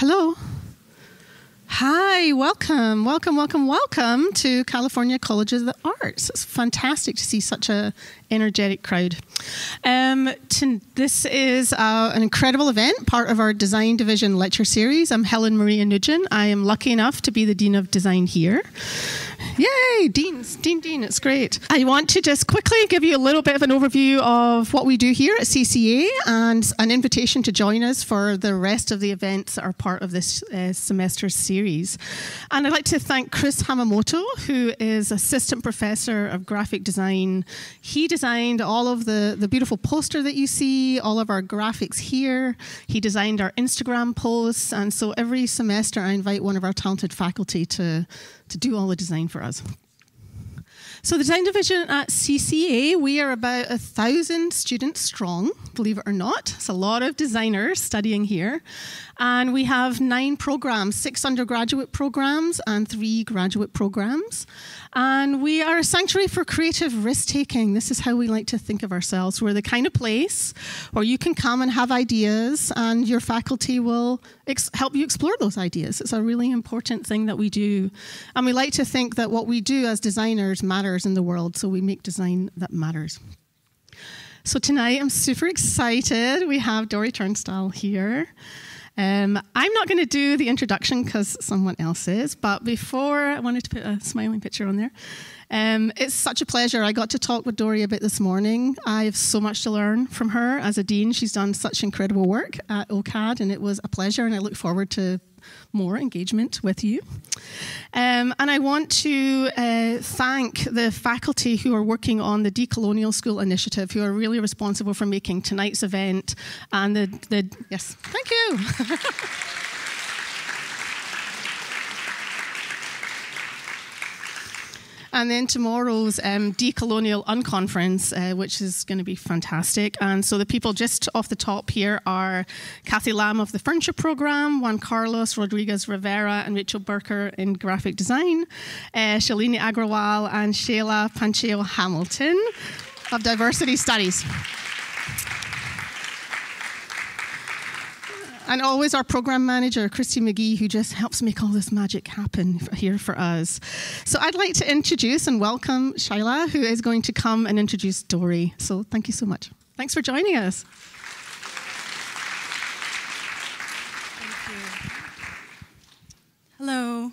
Hello. Hi, welcome, welcome, welcome, welcome to California College of the Arts. It's fantastic to see such a energetic crowd. Um, to, this is uh, an incredible event, part of our Design Division lecture series. I'm Helen Maria Nugent. I am lucky enough to be the Dean of Design here. Yay, Deans, Dean, Dean, it's great. I want to just quickly give you a little bit of an overview of what we do here at CCA and an invitation to join us for the rest of the events that are part of this uh, semester's series. And I'd like to thank Chris Hamamoto, who is Assistant Professor of Graphic Design. He designed all of the, the beautiful poster that you see, all of our graphics here. He designed our Instagram posts. And so every semester, I invite one of our talented faculty to, to do all the design for us. So, the design division at CCA, we are about a thousand students strong, believe it or not. It's a lot of designers studying here. And we have nine programs six undergraduate programs and three graduate programs. And we are a sanctuary for creative risk taking. This is how we like to think of ourselves. We're the kind of place where you can come and have ideas, and your faculty will help you explore those ideas. It's a really important thing that we do. And we like to think that what we do as designers matters in the world, so we make design that matters. So tonight I'm super excited. We have Dori Tunstall here. Um, I'm not going to do the introduction because someone else is, but before I wanted to put a smiling picture on there. Um, it's such a pleasure. I got to talk with Dori a bit this morning. I have so much to learn from her as a dean. She's done such incredible work at OCAD, and it was a pleasure, and I look forward to more engagement with you. Um, and I want to uh, thank the faculty who are working on the Decolonial School Initiative, who are really responsible for making tonight's event and the, the yes, thank you. And then tomorrow's um, Decolonial Unconference, uh, which is going to be fantastic. And so the people just off the top here are Kathy Lamb of the Furniture Program, Juan Carlos Rodriguez Rivera, and Rachel Burker in Graphic Design, uh, Shalini Agrawal and Shaila Pacheco Hamilton of Diversity Studies. And always our program manager, Christy McGee, who just helps make all this magic happen here for us. So I'd like to introduce and welcome Shaila, who is going to come and introduce Dori. So thank you so much. Thanks for joining us. Hello.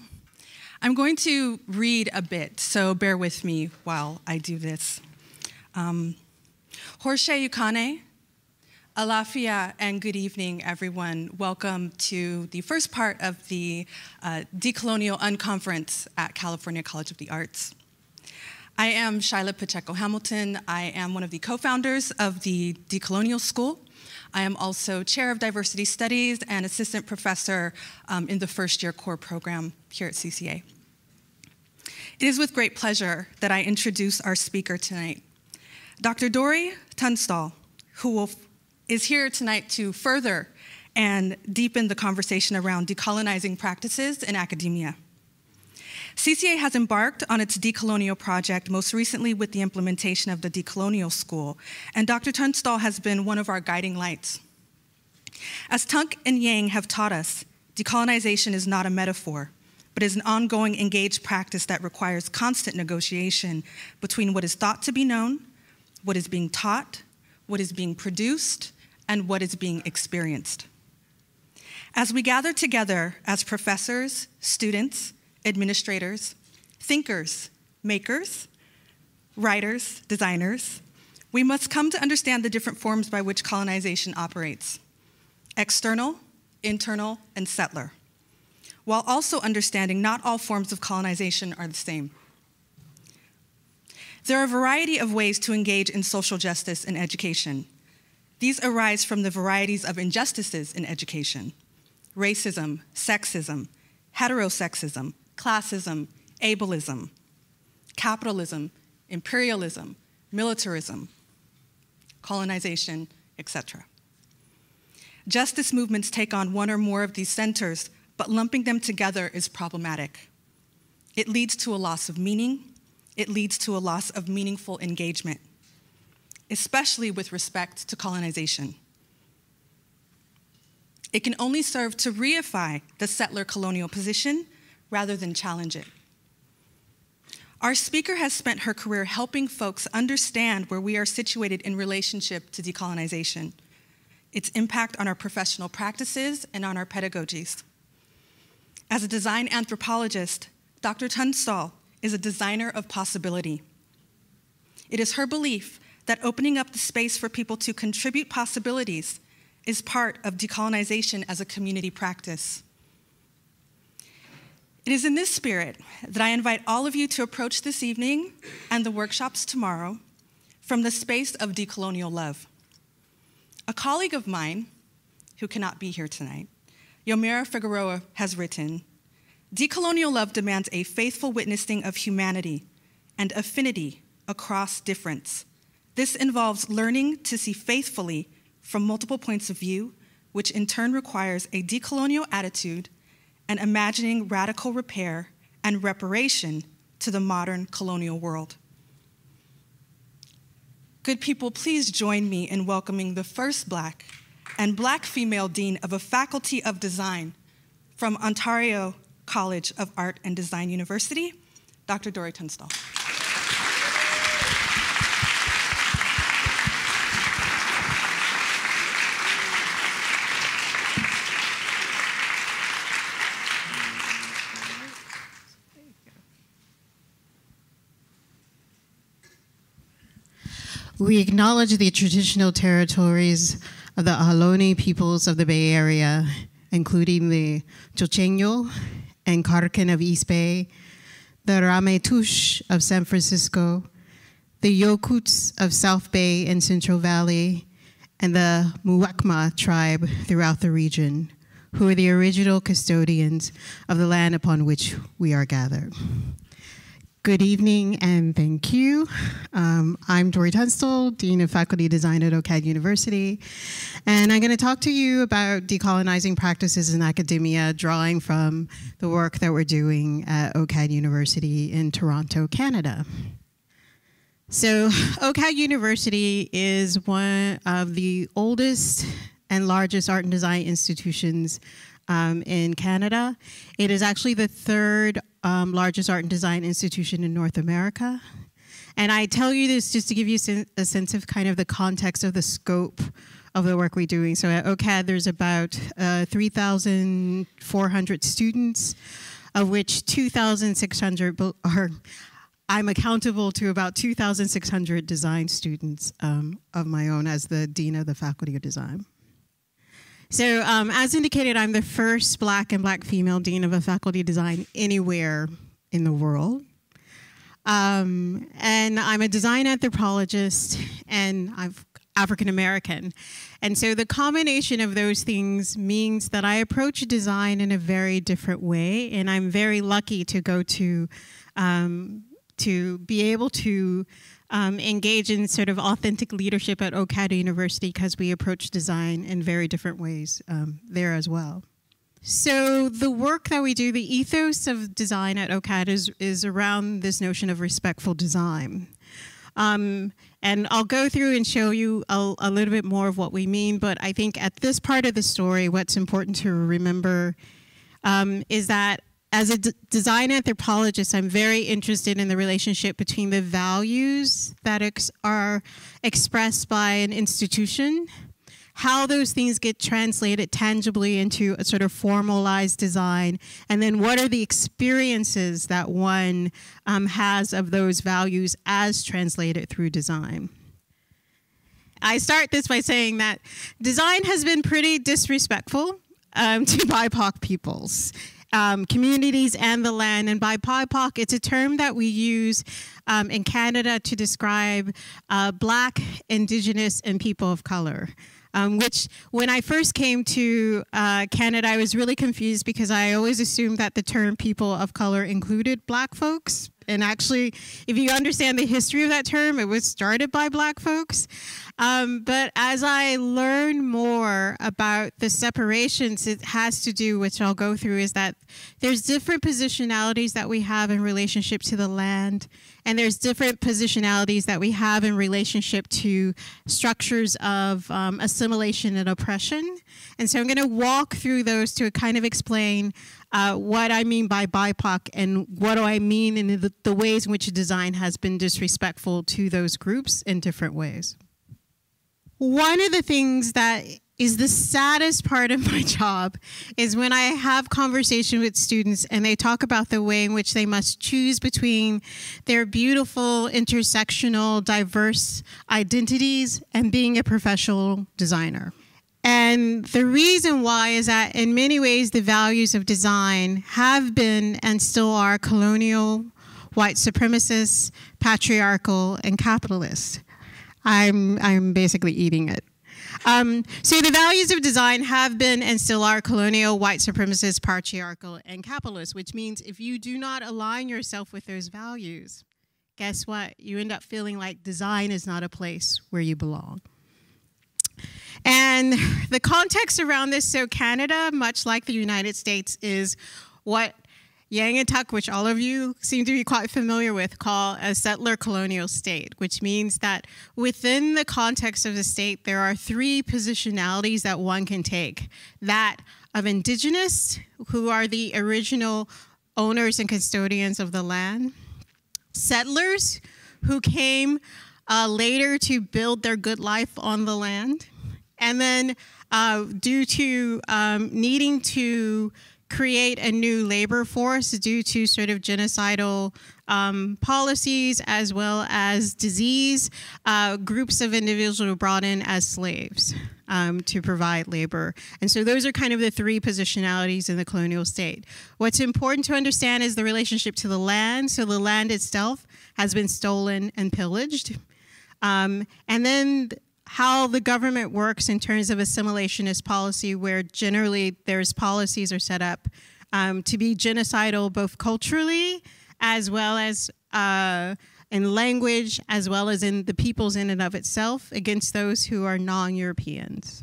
I'm going to read a bit, so bear with me while I do this. Um, Alafia and good evening, everyone. Welcome to the first part of the uh, Decolonial Unconference at California College of the Arts. I am Shaila Pacheco Hamilton. I am one of the co founders of the Decolonial School. I am also chair of diversity studies and assistant professor um, in the first year core program here at CCA. It is with great pleasure that I introduce our speaker tonight, Dr. Dori Tunstall, who will is here tonight to further and deepen the conversation around decolonizing practices in academia. CCA has embarked on its decolonial project most recently with the implementation of the Decolonial School, and Dr. Tunstall has been one of our guiding lights. As Tuck and Yang have taught us, decolonization is not a metaphor, but is an ongoing engaged practice that requires constant negotiation between what is thought to be known, what is being taught, what is being produced, and what is being experienced. As we gather together as professors, students, administrators, thinkers, makers, writers, designers, we must come to understand the different forms by which colonization operates external, internal, and settler, while also understanding not all forms of colonization are the same. There are a variety of ways to engage in social justice and education, these arise from the varieties of injustices in education racism, sexism, heterosexism, classism, ableism, capitalism, imperialism, militarism, colonization, etc. Justice movements take on one or more of these centers, but lumping them together is problematic. It leads to a loss of meaning, it leads to a loss of meaningful engagement especially with respect to colonization. It can only serve to reify the settler colonial position rather than challenge it. Our speaker has spent her career helping folks understand where we are situated in relationship to decolonization, its impact on our professional practices and on our pedagogies. As a design anthropologist, Dr. Tunstall is a designer of possibility. It is her belief that opening up the space for people to contribute possibilities is part of decolonization as a community practice. It is in this spirit that I invite all of you to approach this evening and the workshops tomorrow from the space of decolonial love. A colleague of mine, who cannot be here tonight, Yomaira Figueroa, has written Decolonial love demands a faithful witnessing of humanity and affinity across difference. This involves learning to see faithfully from multiple points of view, which in turn requires a decolonial attitude and imagining radical repair and reparation to the modern colonial world. Good people, please join me in welcoming the first Black and Black female Dean of a Faculty of Design from Ontario College of Art and Design University, Dr. Dori Tunstall. We acknowledge the traditional territories of the Ohlone peoples of the Bay Area, including the Chochenyo and Karkin of East Bay, the Ramaytush of San Francisco, the Yokuts of South Bay and Central Valley, and the Muwekma tribe throughout the region, who are the original custodians of the land upon which we are gathered. Good evening and thank you. Um, I'm Dori Tunstall, Dean of Faculty Design at OCAD University, and I'm going to talk to you about decolonizing practices in academia, drawing from the work that we're doing at OCAD University in Toronto, Canada. So, OCAD University is one of the oldest and largest art and design institutions um, in Canada. It is actually the third um, largest art and design institution in North America. And I tell you this just to give you a sense of kind of the context of the scope of the work we're doing. So at OCAD, there's about uh, 3,400 students, of which 2,600 are I'm accountable to about 2,600 design students um, of my own as the Dean of the Faculty of Design. So, um, as indicated, I'm the first black and black female dean of a faculty design anywhere in the world. Um, and I'm a design anthropologist and I'm African American. And so the combination of those things means that I approach design in a very different way. And I'm very lucky to go to, um, to be able to um, engage in sort of authentic leadership at OCAD University because we approach design in very different ways um, there as well. So the work that we do, the ethos of design at OCAD is, is around this notion of respectful design. Um, and I'll go through and show you a, a, little bit more of what we mean, but I think at this part of the story, what's important to remember um, is that as a design anthropologist, I'm very interested in the relationship between the values that ex are expressed by an institution, how those things get translated tangibly into a sort of formalized design, and then what are the experiences that one um, has of those values as translated through design. I start this by saying that design has been pretty disrespectful um, to BIPOC peoples um, communities and the land. And by BIPOC, it's a term that we use um, in Canada to describe uh, Black, Indigenous, and people of color. Um, which when I first came to uh, Canada, I was really confused because I always assumed that the term people of color included black folks. And actually, if you understand the history of that term, it was started by black folks. Um, but as I learn more about the separations, it has to do, which I'll go through, is that there's different positionalities that we have in relationship to the land, and there's different positionalities that we have in relationship to structures of um, assimilation and oppression. And so I'm going to walk through those to kind of explain uh, what I mean by BIPOC and what do I mean in the, the ways in which design has been disrespectful to those groups in different ways. One of the things that is the saddest part of my job is when I have conversation with students and they talk about the way in which they must choose between their beautiful, intersectional, diverse identities and being a professional designer. And the reason why is that in many ways the values of design have been and still are colonial, white supremacist, patriarchal, and capitalist. I'm, I'm basically eating it. Um, so the values of design have been and still are colonial, white supremacist, patriarchal, and capitalist, which means if you do not align yourself with those values, guess what? You end up feeling like design is not a place where you belong. And the context around this, so Canada, much like the United States, is what Yang and Tuck, which all of you seem to be quite familiar with, call a settler colonial state, which means that within the context of the state, there are three positionalities that one can take. That of indigenous, who are the original owners and custodians of the land, settlers, who came uh, later to build their good life on the land, and then uh, due to um, needing to create a new labor force due to sort of genocidal um, policies as well as disease, uh, groups of individuals were brought in as slaves um, to provide labor. And so those are kind of the three positionalities in the colonial state. What's important to understand is the relationship to the land. So the land itself has been stolen and pillaged. Um, and then how the government works in terms of assimilationist policy, where generally there's policies are set up um, to be genocidal both culturally as well as uh, in language, as well as in the peoples in and of itself against those who are non-Europeans.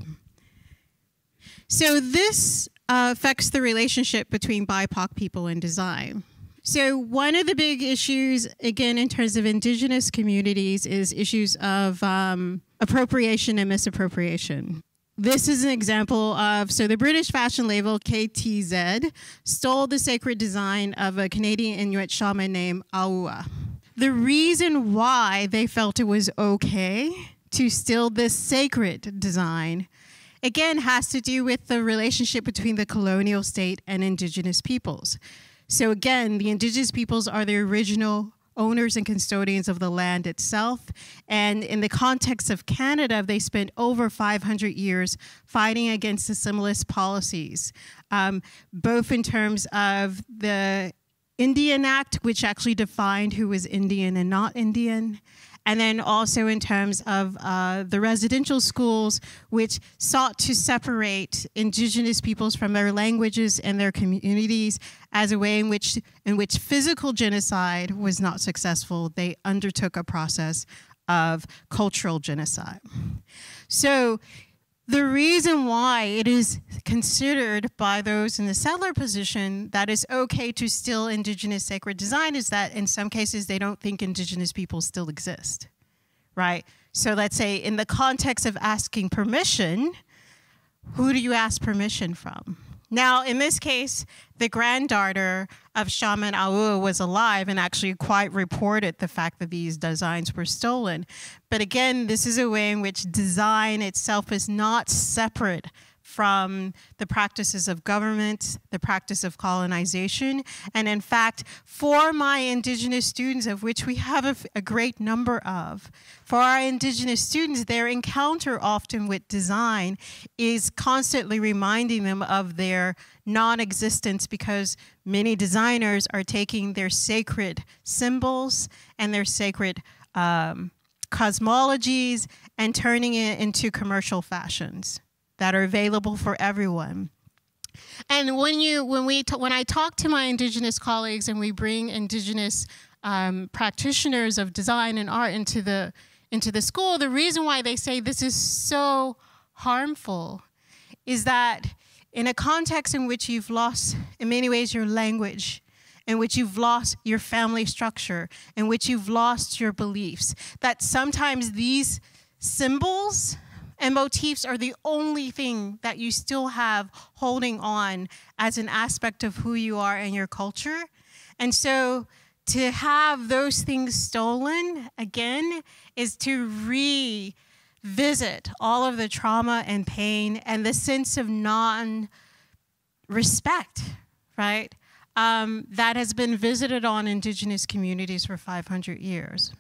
So this uh, affects the relationship between BIPOC people and design. So one of the big issues, again, in terms of indigenous communities, is issues of um, appropriation and misappropriation. This is an example of, so the British fashion label KTZ stole the sacred design of a Canadian Inuit shaman named Aua. The reason why they felt it was okay to steal this sacred design again has to do with the relationship between the colonial state and indigenous peoples. So again, the indigenous peoples are the original owners and custodians of the land itself. And in the context of Canada, they spent over 500 years fighting against assimilist policies, um, both in terms of the Indian Act, which actually defined who was Indian and not Indian, and then also in terms of uh, the residential schools, which sought to separate indigenous peoples from their languages and their communities as a way in which, in which physical genocide was not successful. They undertook a process of cultural genocide. So the reason why it is considered by those in the settler position that it's okay to steal indigenous sacred design is that in some cases they don't think indigenous people still exist, right? So let's say in the context of asking permission, who do you ask permission from? Now, in this case, the granddaughter of Shaman Aua was alive and actually quite reported the fact that these designs were stolen. But again, this is a way in which design itself is not separate from the practices of government, the practice of colonization. And in fact, for my indigenous students, of which we have a, a, great number of, for our indigenous students, their encounter often with design is constantly reminding them of their non-existence because many designers are taking their sacred symbols and their sacred um, cosmologies and turning it into commercial fashions that are available for everyone. And when you when we when I talk to my indigenous colleagues and we bring indigenous um, practitioners of design and art into the into the school, the reason why they say this is so harmful is that in a context in which you've lost, in many ways, your language, in which you've lost your family structure, in which you've lost your beliefs, that sometimes these symbols and motifs are the only thing that you still have holding on as an aspect of who you are and your culture. And so to have those things stolen again is to revisit all of the trauma and pain and the sense of non respect, right? Um, that has been visited on indigenous communities for 500 years.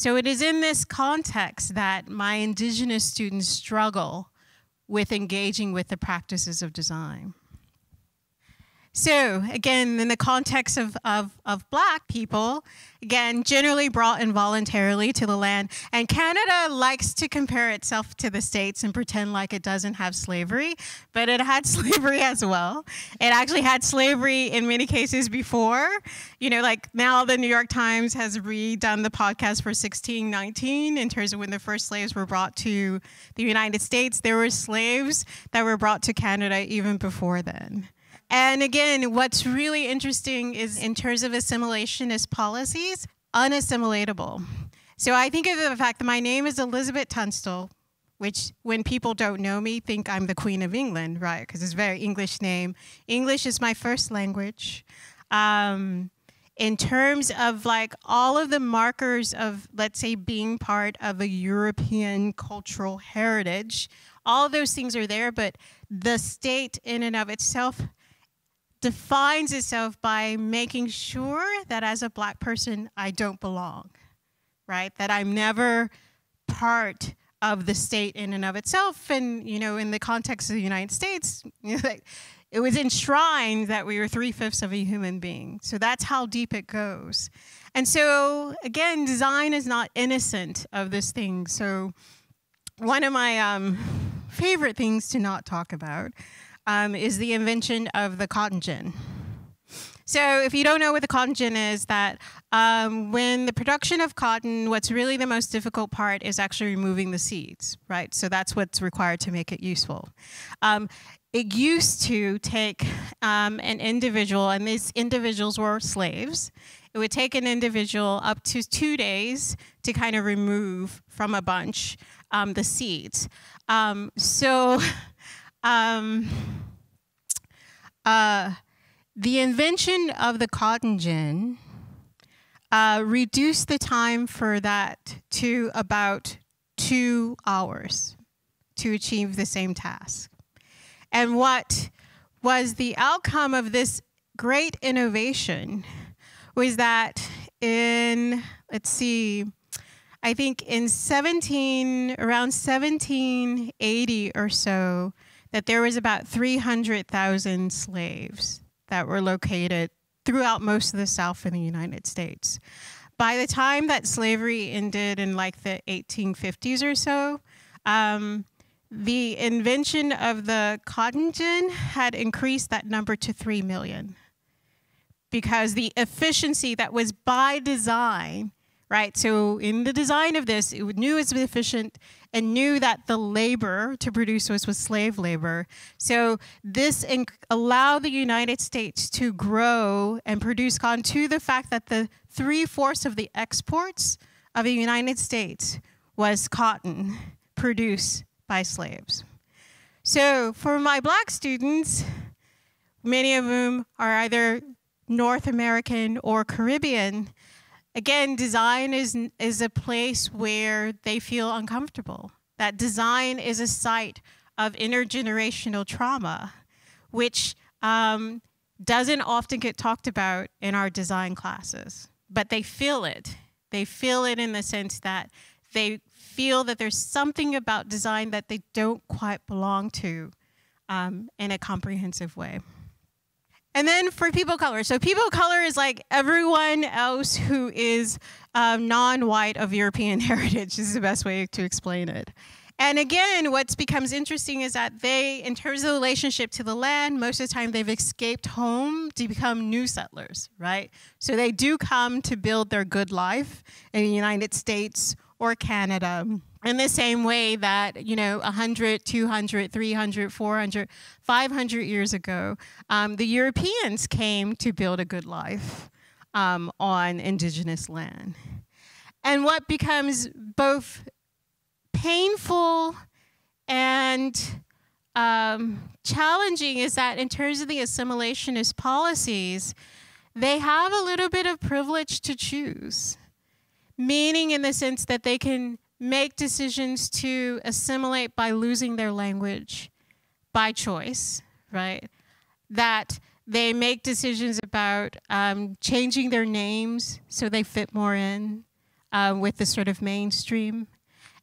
So it is in this context that my indigenous students struggle with engaging with the practices of design. So, again, in the context of, of, of black people, again, generally brought involuntarily to the land. And Canada likes to compare itself to the States and pretend like it doesn't have slavery, but it had slavery as well. It actually had slavery in many cases before. You know, like now the New York Times has redone the podcast for 1619 in terms of when the first slaves were brought to the United States. There were slaves that were brought to Canada even before then. And again, what's really interesting is in terms of assimilationist policies, unassimilatable. So I think of the fact that my name is Elizabeth Tunstall, which when people don't know me, think I'm the Queen of England, right? Because it's a very English name. English is my first language. Um, in terms of like all of the markers of, let's say, being part of a European cultural heritage, all those things are there, but the state in and of itself defines itself by making sure that as a black person, I don't belong, right? That I'm never part of the state in and of itself. And, you know, in the context of the United States, it was enshrined that we were three fifths of a human being. So that's how deep it goes. And so, again, design is not innocent of this thing. So, one of my um, favorite things to not talk about um, is the invention of the cotton gin. So, if you don't know what the cotton gin is, that um, when the production of cotton, what's really the most difficult part is actually removing the seeds, right? So that's what's required to make it useful. Um, it used to take um, an individual, and these individuals were slaves. It would take an individual up to two days to kind of remove from a bunch um, the seeds. Um, so um, uh, the invention of the cotton gin uh, reduced the time for that to about two hours to achieve the same task. And what was the outcome of this great innovation was that in, let's see, I think in 17, around 1780 or so, that there was about 300,000 slaves that were located throughout most of the South in the United States. By the time that slavery ended in like the 1850s or so, um, the invention of the cotton gin had increased that number to 3 million because the efficiency that was by design right? So in the design of this, it knew it was efficient and knew that the labor to produce this was slave labor. So this allowed the United States to grow and produce cotton to the fact that the three fourths of the exports of the United States was cotton produced by slaves. So for my black students, many of whom are either North American or Caribbean, again, design is, is a place where they feel uncomfortable. That design is a site of intergenerational trauma, which um, doesn't often get talked about in our design classes, but they feel it. They feel it in the sense that they feel that there's something about design that they don't quite belong to um, in a comprehensive way. And then for people of color, so people of color is like everyone else who is um, non white of European heritage, is the best way to explain it. And again, what becomes interesting is that they, in terms of relationship to the land, most of the time they've escaped home to become new settlers, right? So they do come to build their good life in the United States or Canada in the same way that you know 100 200 300 400 500 years ago um, the europeans came to build a good life um, on indigenous land. And what becomes both painful and um, challenging is that in terms of the assimilationist policies they have a little bit of privilege to choose. Meaning in the sense that they can make decisions to assimilate by losing their language by choice, right? That they make decisions about um, changing their names so they fit more in uh, with the sort of mainstream.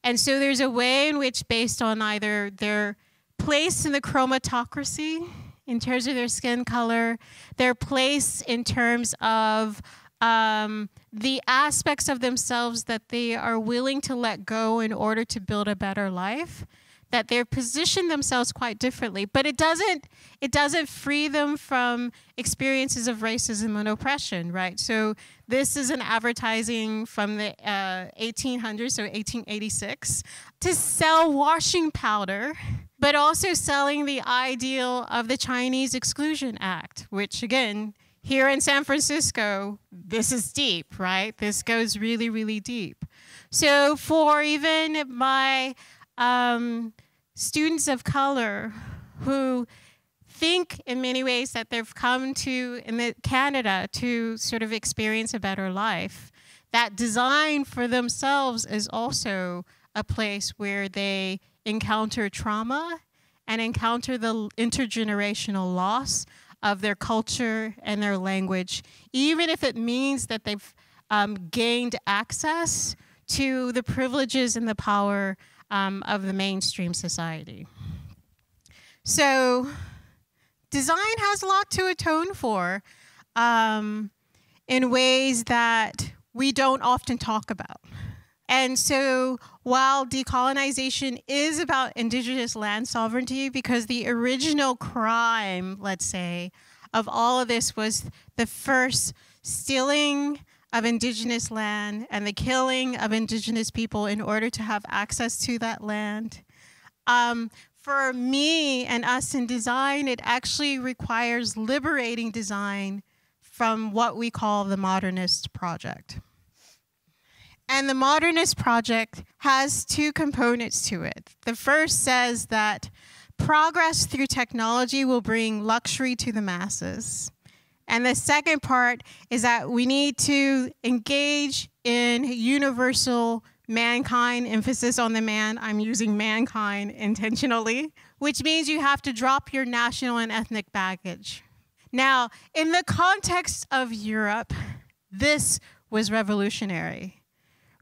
And so there's a way in which, based on either their place in the chromatocracy, in terms of their skin color, their place in terms of um, the aspects of themselves that they are willing to let go in order to build a better life that they're positioned themselves quite differently. But it doesn't it doesn't free them from experiences of racism and oppression right? So this is an advertising from the uh, 1800s so 1886 to sell washing powder but also selling the ideal of the chinese exclusion act which again here in San Francisco, this is deep, right? This goes really, really deep. So, for even my um, students of color who think in many ways that they've come to in Canada to sort of experience a better life, that design for themselves is also a place where they encounter trauma and encounter the intergenerational loss of their culture and their language, even if it means that they've um, gained access to the privileges and the power um, of the mainstream society. So, design has a lot to atone for um, in ways that we don't often talk about. And so, while decolonization is about indigenous land sovereignty, because the original crime, let's say, of all of this was the first stealing of indigenous land and the killing of indigenous people in order to have access to that land. Um, for me and us in design, it actually requires liberating design from what we call the modernist project. And the Modernist Project has two components to it. The first says that progress through technology will bring luxury to the masses. And the second part is that we need to engage in universal mankind, emphasis on the man. I'm using mankind intentionally, which means you have to drop your national and ethnic baggage. Now, in the context of Europe, this was revolutionary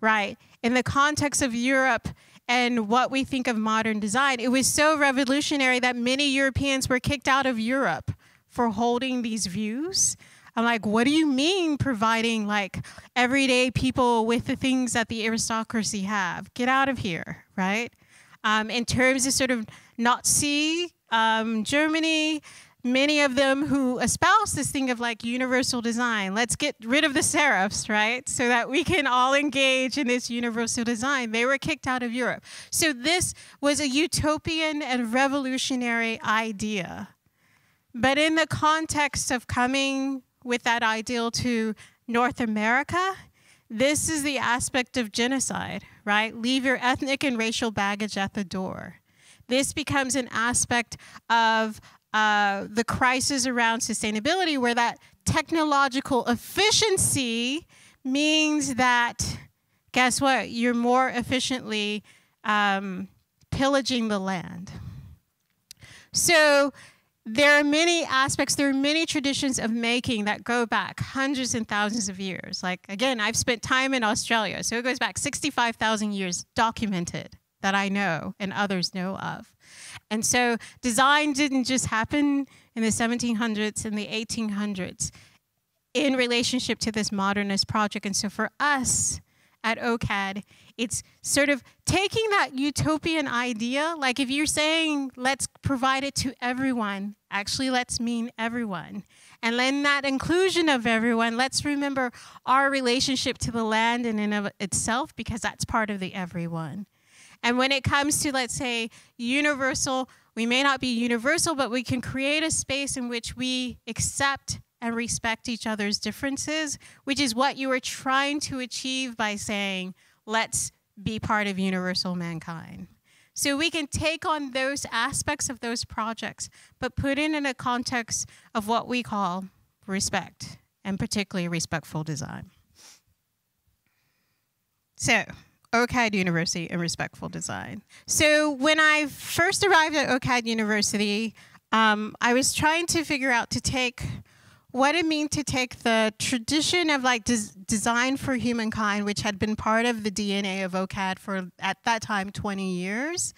right? In the context of Europe and what we think of modern design, it was so revolutionary that many Europeans were kicked out of Europe for holding these views. I'm like, what do you mean providing like everyday people with the things that the aristocracy have? Get out of here, right? Um, in terms of sort of Nazi um, Germany, many of them who espouse this thing of like universal design. Let's get rid of the serifs, right? So that we can all engage in this universal design. They were kicked out of Europe. So this was a utopian and revolutionary idea. But in the context of coming with that ideal to North America, this is the aspect of genocide, right? Leave your ethnic and racial baggage at the door. This becomes an aspect of uh, the crisis around sustainability, where that technological efficiency means that, guess what? You're more efficiently um, pillaging the land. So, there are many aspects, there are many traditions of making that go back hundreds and thousands of years. Like, again, I've spent time in Australia, so it goes back 65,000 years documented that I know and others know of. And so design didn't just happen in the 1700s and the 1800s in relationship to this modernist project. And so for us at OCAD, it's sort of taking that utopian idea, like if you're saying, let's provide it to everyone, actually, let's mean everyone. And then that inclusion of everyone, let's remember our relationship to the land in and of itself, because that's part of the everyone. And when it comes to, let's say, universal, we may not be universal, but we can create a space in which we accept and respect each other's differences, which is what you are trying to achieve by saying, let's be part of universal mankind. So we can take on those aspects of those projects, but put it in a context of what we call respect, and particularly respectful design. So, OCAD University and respectful design. So when I first arrived at OCAD University, um, I was trying to figure out to take what it means to take the tradition of like des design for humankind, which had been part of the DNA of OCAD for at that time 20 years,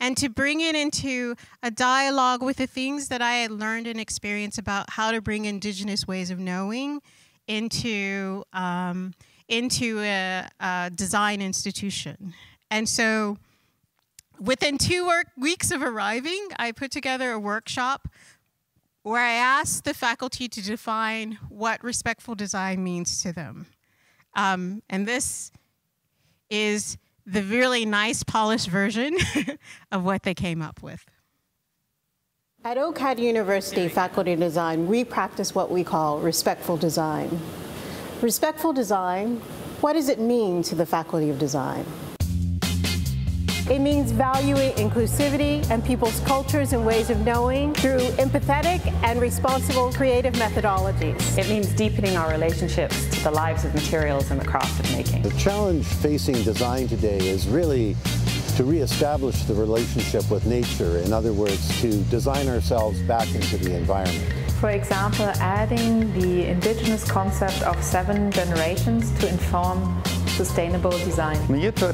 and to bring it into a dialogue with the things that I had learned and experienced about how to bring indigenous ways of knowing into um, into a, a design institution. And so within two weeks of arriving, I put together a workshop where I asked the faculty to define what respectful design means to them. Um, and this is the really nice polished version of what they came up with. At OCAD University Faculty Design, we practice what we call respectful design. Respectful design, what does it mean to the Faculty of Design? It means valuing inclusivity and people's cultures and ways of knowing through empathetic and responsible creative methodologies. It means deepening our relationships to the lives of materials and the craft of making. The challenge facing design today is really to reestablish the relationship with nature. In other words, to design ourselves back into the environment. For example, adding the indigenous concept of seven generations to inform sustainable design. Miyuto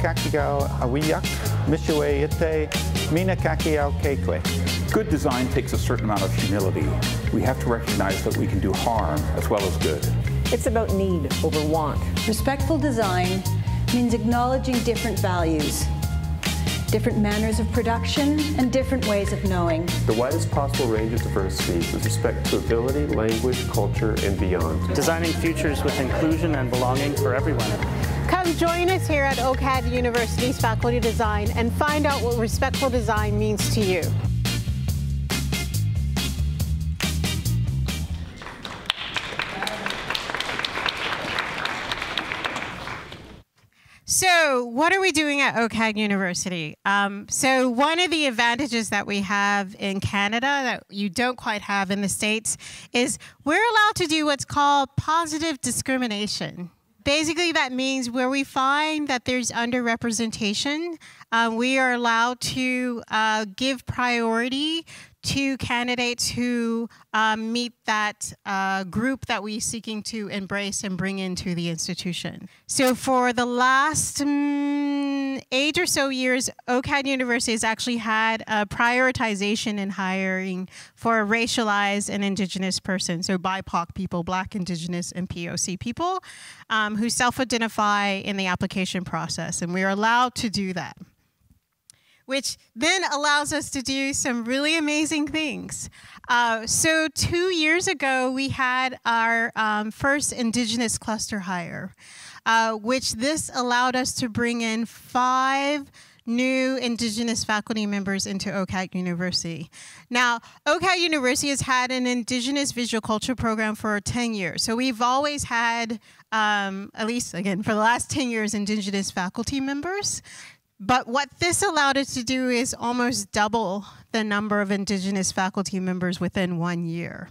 kakiao awiyak, mishue ite, mina kakiao kekwe. Good design takes a certain amount of humility. We have to recognize that we can do harm as well as good. It's about need over want. Respectful design means acknowledging different values different manners of production, and different ways of knowing. The widest possible range of diversity with respect to ability, language, culture, and beyond. Designing futures with inclusion and belonging for everyone. Come join us here at OCAD University's Faculty Design and find out what respectful design means to you. So, what are we doing at OCAD University? Um, so, one of the advantages that we have in Canada that you don't quite have in the States is we're allowed to do what's called positive discrimination. Basically, that means where we find that there's underrepresentation, uh, we are allowed to uh, give priority to candidates who um, meet that uh, group that we're seeking to embrace and bring into the institution. So for the last um, eight or so years, OCAD University has actually had a prioritization in hiring for racialized and indigenous persons, so BIPOC people, Black, Indigenous, and POC people, um, who self-identify in the application process, and we are allowed to do that which then allows us to do some really amazing things. Uh, so, two years ago, we had our um, first Indigenous cluster hire, uh, which this allowed us to bring in five new Indigenous faculty members into OCAD University. Now, OCAD University has had an Indigenous visual culture program for 10 years. So we've always had, um, at least again, for the last 10 years, Indigenous faculty members. But what this allowed us to do is almost double the number of Indigenous faculty members within one year.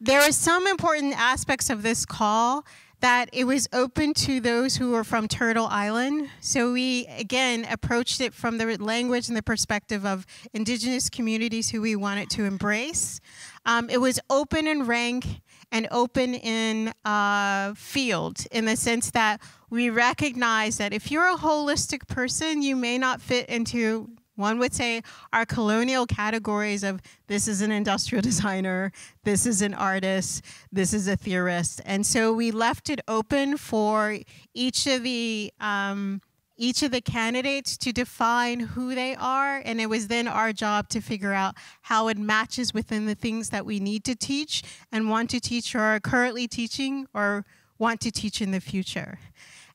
There are some important aspects of this call that it was open to those who were from Turtle Island. So we, again, approached it from the language and the perspective of Indigenous communities who we wanted to embrace. Um, it was open and rank and open in uh, field in the sense that we recognize that if you're a holistic person, you may not fit into One would say our colonial categories of this is an industrial designer, this is an artist, this is a theorist. And so we left it open for each of the um, each of the candidates to define who they are, and it was then our job to figure out how it matches within the things that we need to teach and want to teach or are currently teaching or want to teach in the future.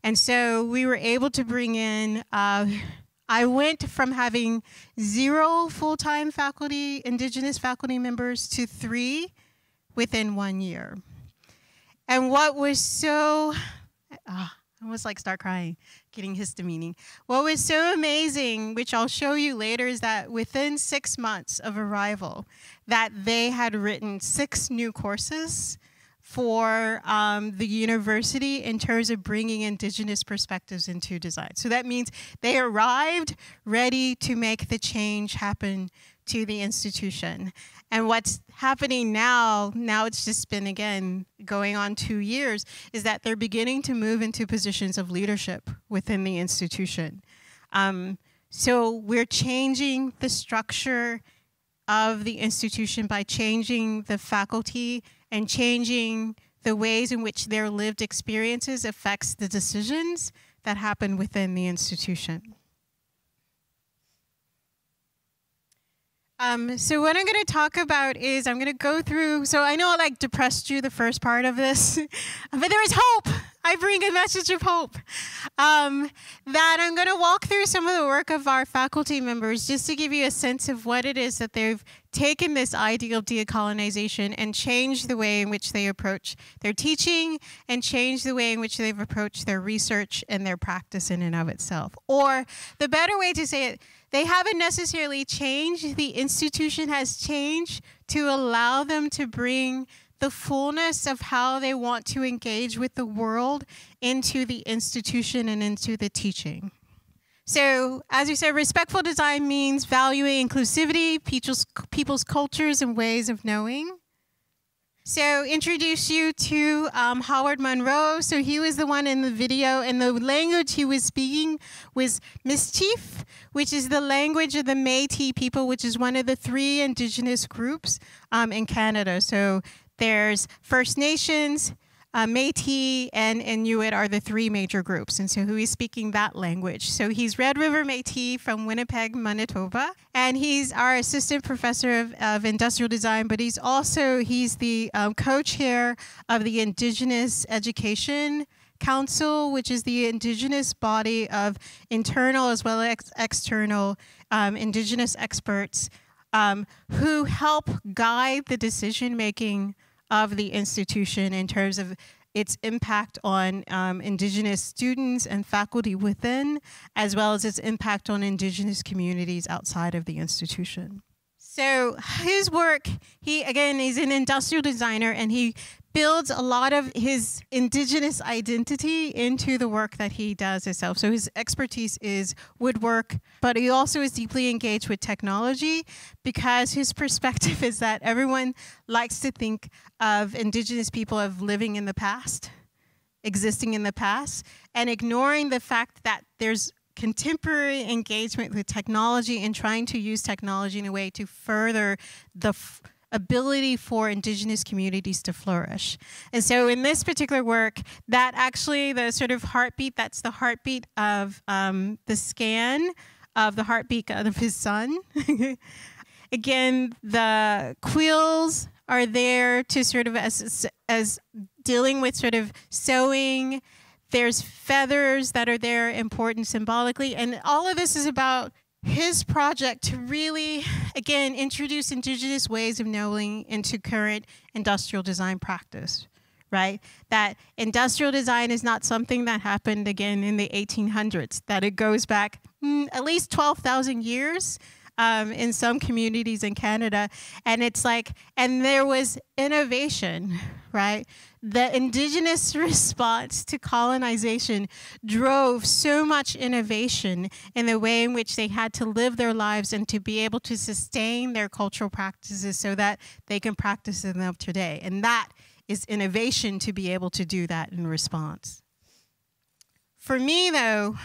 And so we were able to bring in, uh, I went from having zero full time faculty, Indigenous faculty members, to three within one year. And what was so, uh, almost like start crying getting histamine. What was so amazing, which I'll show you later, is that within six months of arrival, that they had written six new courses for um, the university in terms of bringing indigenous perspectives into design. So that means they arrived ready to make the change happen to the institution. And what's happening now, now it's just been again going on two years, is that they're beginning to move into positions of leadership within the institution. Um, so we're changing the structure of the institution by changing the faculty and changing the ways in which their lived experiences affects the decisions that happen within the institution. Um, so what I'm going to talk about is I'm going to go through. So I know I like depressed you the first part of this, but there is hope. I bring a message of hope. Um, that I'm going to walk through some of the work of our faculty members just to give you a sense of what it is that they've taken this idea of decolonization and changed the way in which they approach their teaching and changed the way in which they've approached their research and their practice in and of itself. Or the better way to say it, they haven't necessarily changed, the institution has changed to allow them to bring the fullness of how they want to engage with the world into the institution and into the teaching. So, as we said, respectful design means valuing inclusivity, people's, people's cultures, and ways of knowing. So, introduce you to um, Howard Munro. So, he was the one in the video, and the language he was speaking was Michif, which is the language of the Metis people, which is one of the three indigenous groups um, in Canada. So, there's First Nations, uh, Métis, and Inuit are the three major groups, and so who is speaking that language. So he's Red River Métis from Winnipeg, Manitoba, and he's our assistant professor of, of industrial design. But he's also he's the um, co-chair of the Indigenous Education Council, which is the indigenous body of internal as well as ex- external um, indigenous experts um, who help guide the decision making of the institution in terms of its impact on um, Indigenous students and faculty within, as well as its impact on Indigenous communities outside of the institution. So his work, he again, is an industrial designer and he builds a lot of his indigenous identity into the work that he does himself. So his expertise is woodwork, but he also is deeply engaged with technology because his perspective is that everyone likes to think of indigenous people as living in the past, existing in the past, and ignoring the fact that there's contemporary engagement with technology and trying to use technology in a way to further the ability for indigenous communities to flourish. And so in this particular work, that actually the sort of heartbeat, that's the heartbeat of um, the scan of the heartbeat of his son. Again, the quills are there to sort of as, as dealing with sort of sewing. There's feathers that are there important symbolically. And all of this is about his project to really, again, introduce indigenous ways of knowing into current industrial design practice, right? That industrial design is not something that happened again in the 1800s, that it goes back mm, at least 12,000 years. Um, in some communities in Canada. And it's like, and there was innovation, right? the indigenous response to colonization drove so much innovation in the way in which they had to live their lives and to be able to sustain their cultural practices so that they can practice them today. And that is innovation to be able to do that in response. For me, though,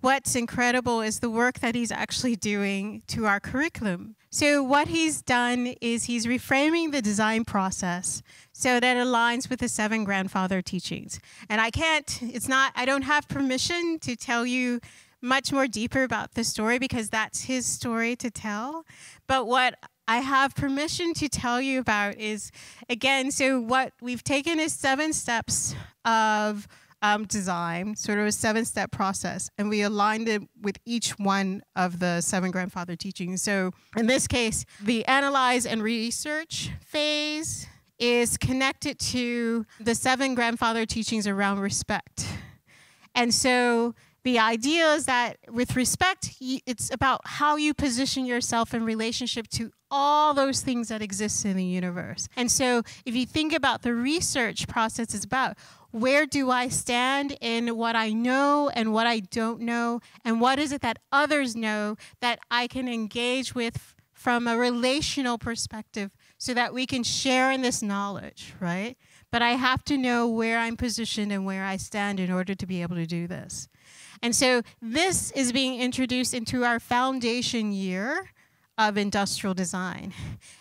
what's incredible is the work that he's actually doing to our curriculum. So, what he's done is he's reframing the design process so that it aligns with the seven grandfather teachings. And I can't, it's not, I don't have permission to tell you much more deeper about the story because that's his story to tell. But what I have permission to tell you about is again, so what we've taken is seven steps of um, design, sort of a seven step process, and we aligned it with each one of the seven grandfather teachings. So in this case, the analyze and research phase is connected to the seven grandfather teachings around respect. And so the idea is that with respect, it's about how you position yourself in relationship to all those things that exist in the universe. And so if you think about the research process, it's about where do I stand in what I know and what I don't know, and what is it that others know that I can engage with from a relational perspective so that we can share in this knowledge, right? But I have to know where I'm positioned and where I stand in order to be able to do this. And so this is being introduced into our foundation year of industrial design.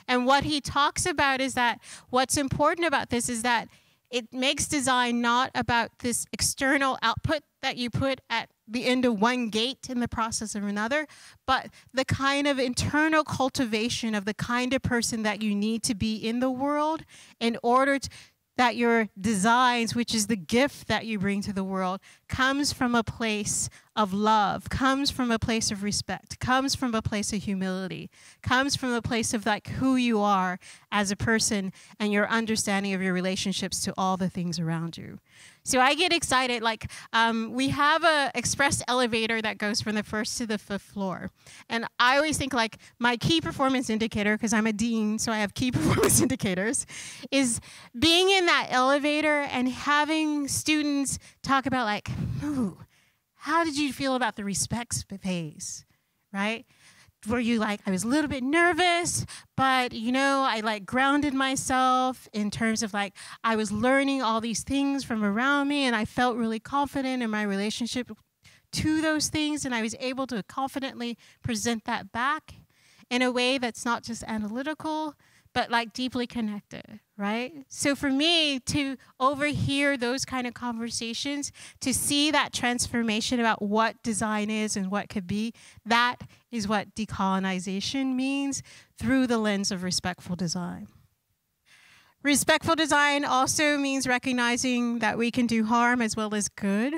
And what he talks about is that what's important about this is that it makes design not about this external output that you put at the end of one gate in the process of another, but the kind of internal cultivation of the kind of person that you need to be in the world in order to, that your designs, which is the gift that you bring to the world, comes from a place of love, comes from a place of respect, comes from a place of humility, comes from a place of like who you are as a person and your understanding of your relationships to all the things around you. So I get excited. Like um, we have a express elevator that goes from the first to the fifth floor, and I always think like my key performance indicator because I'm a dean, so I have key performance indicators, is being in that elevator and having students talk about like, ooh how did you feel about the respects phase, right? Were you like, I was a little bit nervous, but you know, I like grounded myself in terms of like, I was learning all these things from around me and I felt really confident in my relationship to those things and I was able to confidently present that back in a way that's not just analytical, but like deeply connected, right? So for me to overhear those kind of conversations, to see that transformation about what design is and what could be, that is what decolonization means through the lens of respectful design. Respectful design also means recognizing that we can do harm as well as good.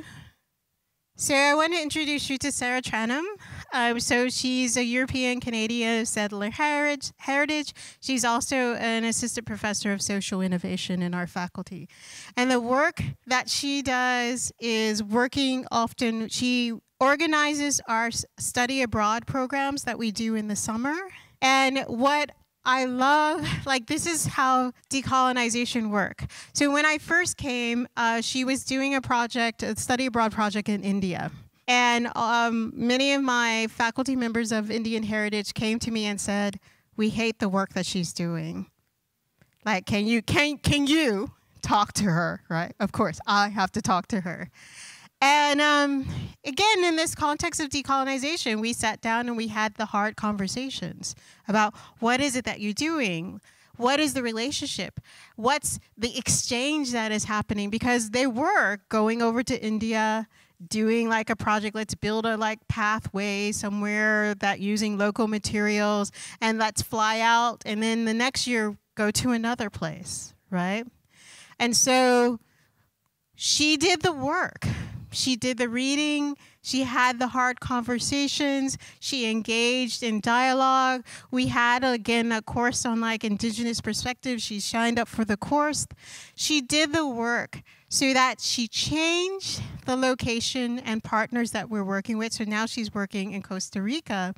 So I want to introduce you to Sarah Tranum. Um, so she's a European Canadian settler heritage. She's also an assistant professor of social innovation in our faculty. And the work that she does is working often, she organizes our study abroad programs that we do in the summer. And what I love, like, this is how decolonization work. So when I first came, uh, she was doing a project, a study abroad project in India. And um, many of my faculty members of Indian heritage came to me and said, "We hate the work that she's doing. Like, can you can can you talk to her? Right? Of course, I have to talk to her." And um, again, in this context of decolonization, we sat down and we had the hard conversations about what is it that you're doing. What is the relationship? What's the exchange that is happening? Because they were going over to India, doing like a project let's build a like pathway somewhere that using local materials and let's fly out and then the next year go to another place right? And so she did the work. She did the reading. She had the hard conversations. She engaged in dialogue. We had again a course on like indigenous perspectives. She signed up for the course. She did the work so that she changed the location and partners that we're working with. So now she's working in Costa Rica.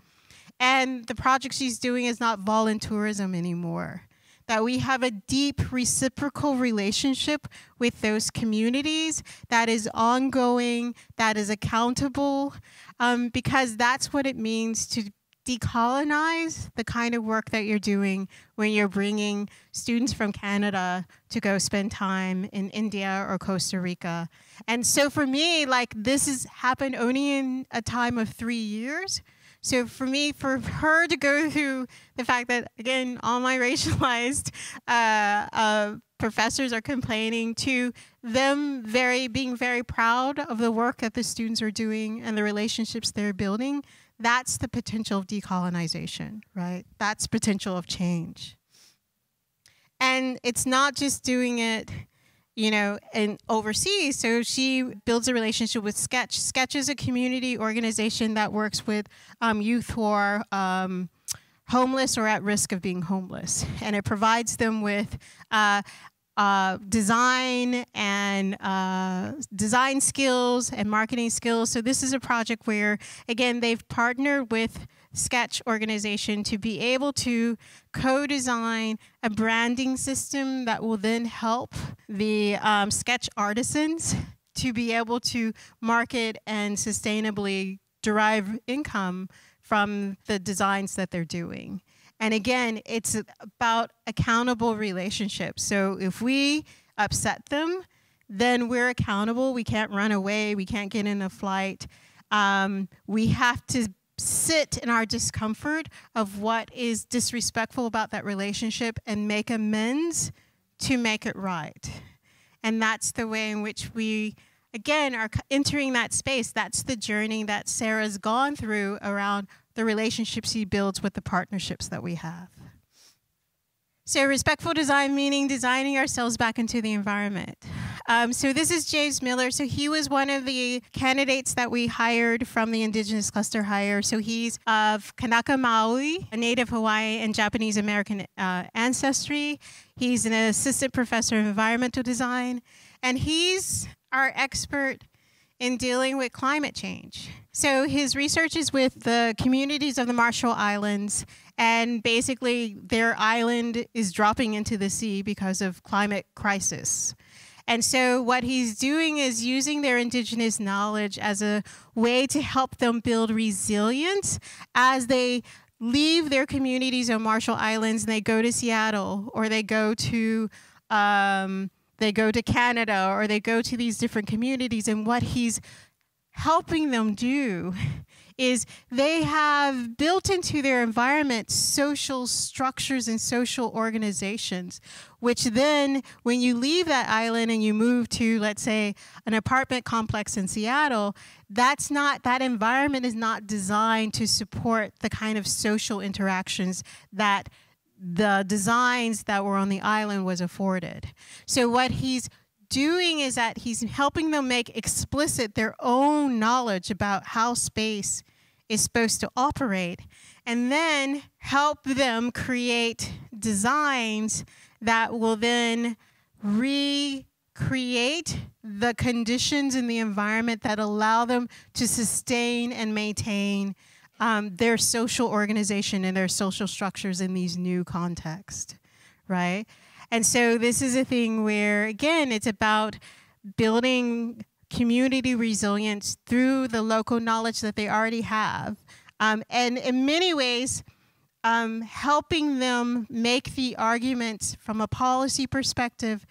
And the project she's doing is not voluntourism anymore. That we have a deep reciprocal relationship with those communities that is ongoing, that is accountable, um, because that's what it means to decolonize the kind of work that you're doing when you're bringing students from Canada to go spend time in India or Costa Rica. And so for me, like this has happened only in a time of three years. So for me, for her to go through the fact that again, all my racialized uh, uh, professors are complaining to them very being very proud of the work that the students are doing and the relationships they're building that's the potential of decolonization, right? That's potential of change. And it's not just doing it, you know, in overseas. So she builds a relationship with Sketch. Sketch is a community organization that works with um, youth who are um, homeless or at risk of being homeless, and it provides them with uh, uh, design and uh, design skills and marketing skills. So this is a project where, again, they've partnered with Sketch organization to be able to co-design a branding system that will then help the um, Sketch artisans to be able to market and sustainably derive income from the designs that they're doing. And again, it's about accountable relationships. So if we upset them, then we're accountable. We can't run away. We can't get in a flight. Um, we have to sit in our discomfort of what is disrespectful about that relationship and make amends to make it right. And that's the way in which we, again, are entering that space. That's the journey that Sarah's gone through around the relationships he builds with the partnerships that we have. So, respectful design meaning designing ourselves back into the environment. Um, so, this is James Miller. So, he was one of the candidates that we hired from the Indigenous Cluster Hire. So, he's of Kanaka Maoli, a native Hawaii and Japanese American uh, ancestry. He's an assistant professor of environmental design, and he's our expert in dealing with climate change. So his research is with the communities of the Marshall Islands, and basically their island is dropping into the sea because of climate crisis. And so what he's doing is using their indigenous knowledge as a way to help them build resilience as they leave their communities on Marshall Islands and they go to Seattle or they go to um, they go to Canada or they go to these different communities, and what he's helping them do is they have built into their environment social structures and social organizations, which then, when you leave that island and you move to, let's say, an apartment complex in Seattle, that's not, that environment is not designed to support the kind of social interactions that the designs that were on the island was afforded. So what he's doing is that he's helping them make explicit their own knowledge about how space is supposed to operate and then help them create designs that will then recreate the conditions in the environment that allow them to sustain and maintain um, their social organization and their social structures in these new contexts, right? And so this is a thing where, again, it's about building community resilience through the local knowledge that they already have. Um, and in many ways, um, helping them make the arguments from a policy perspective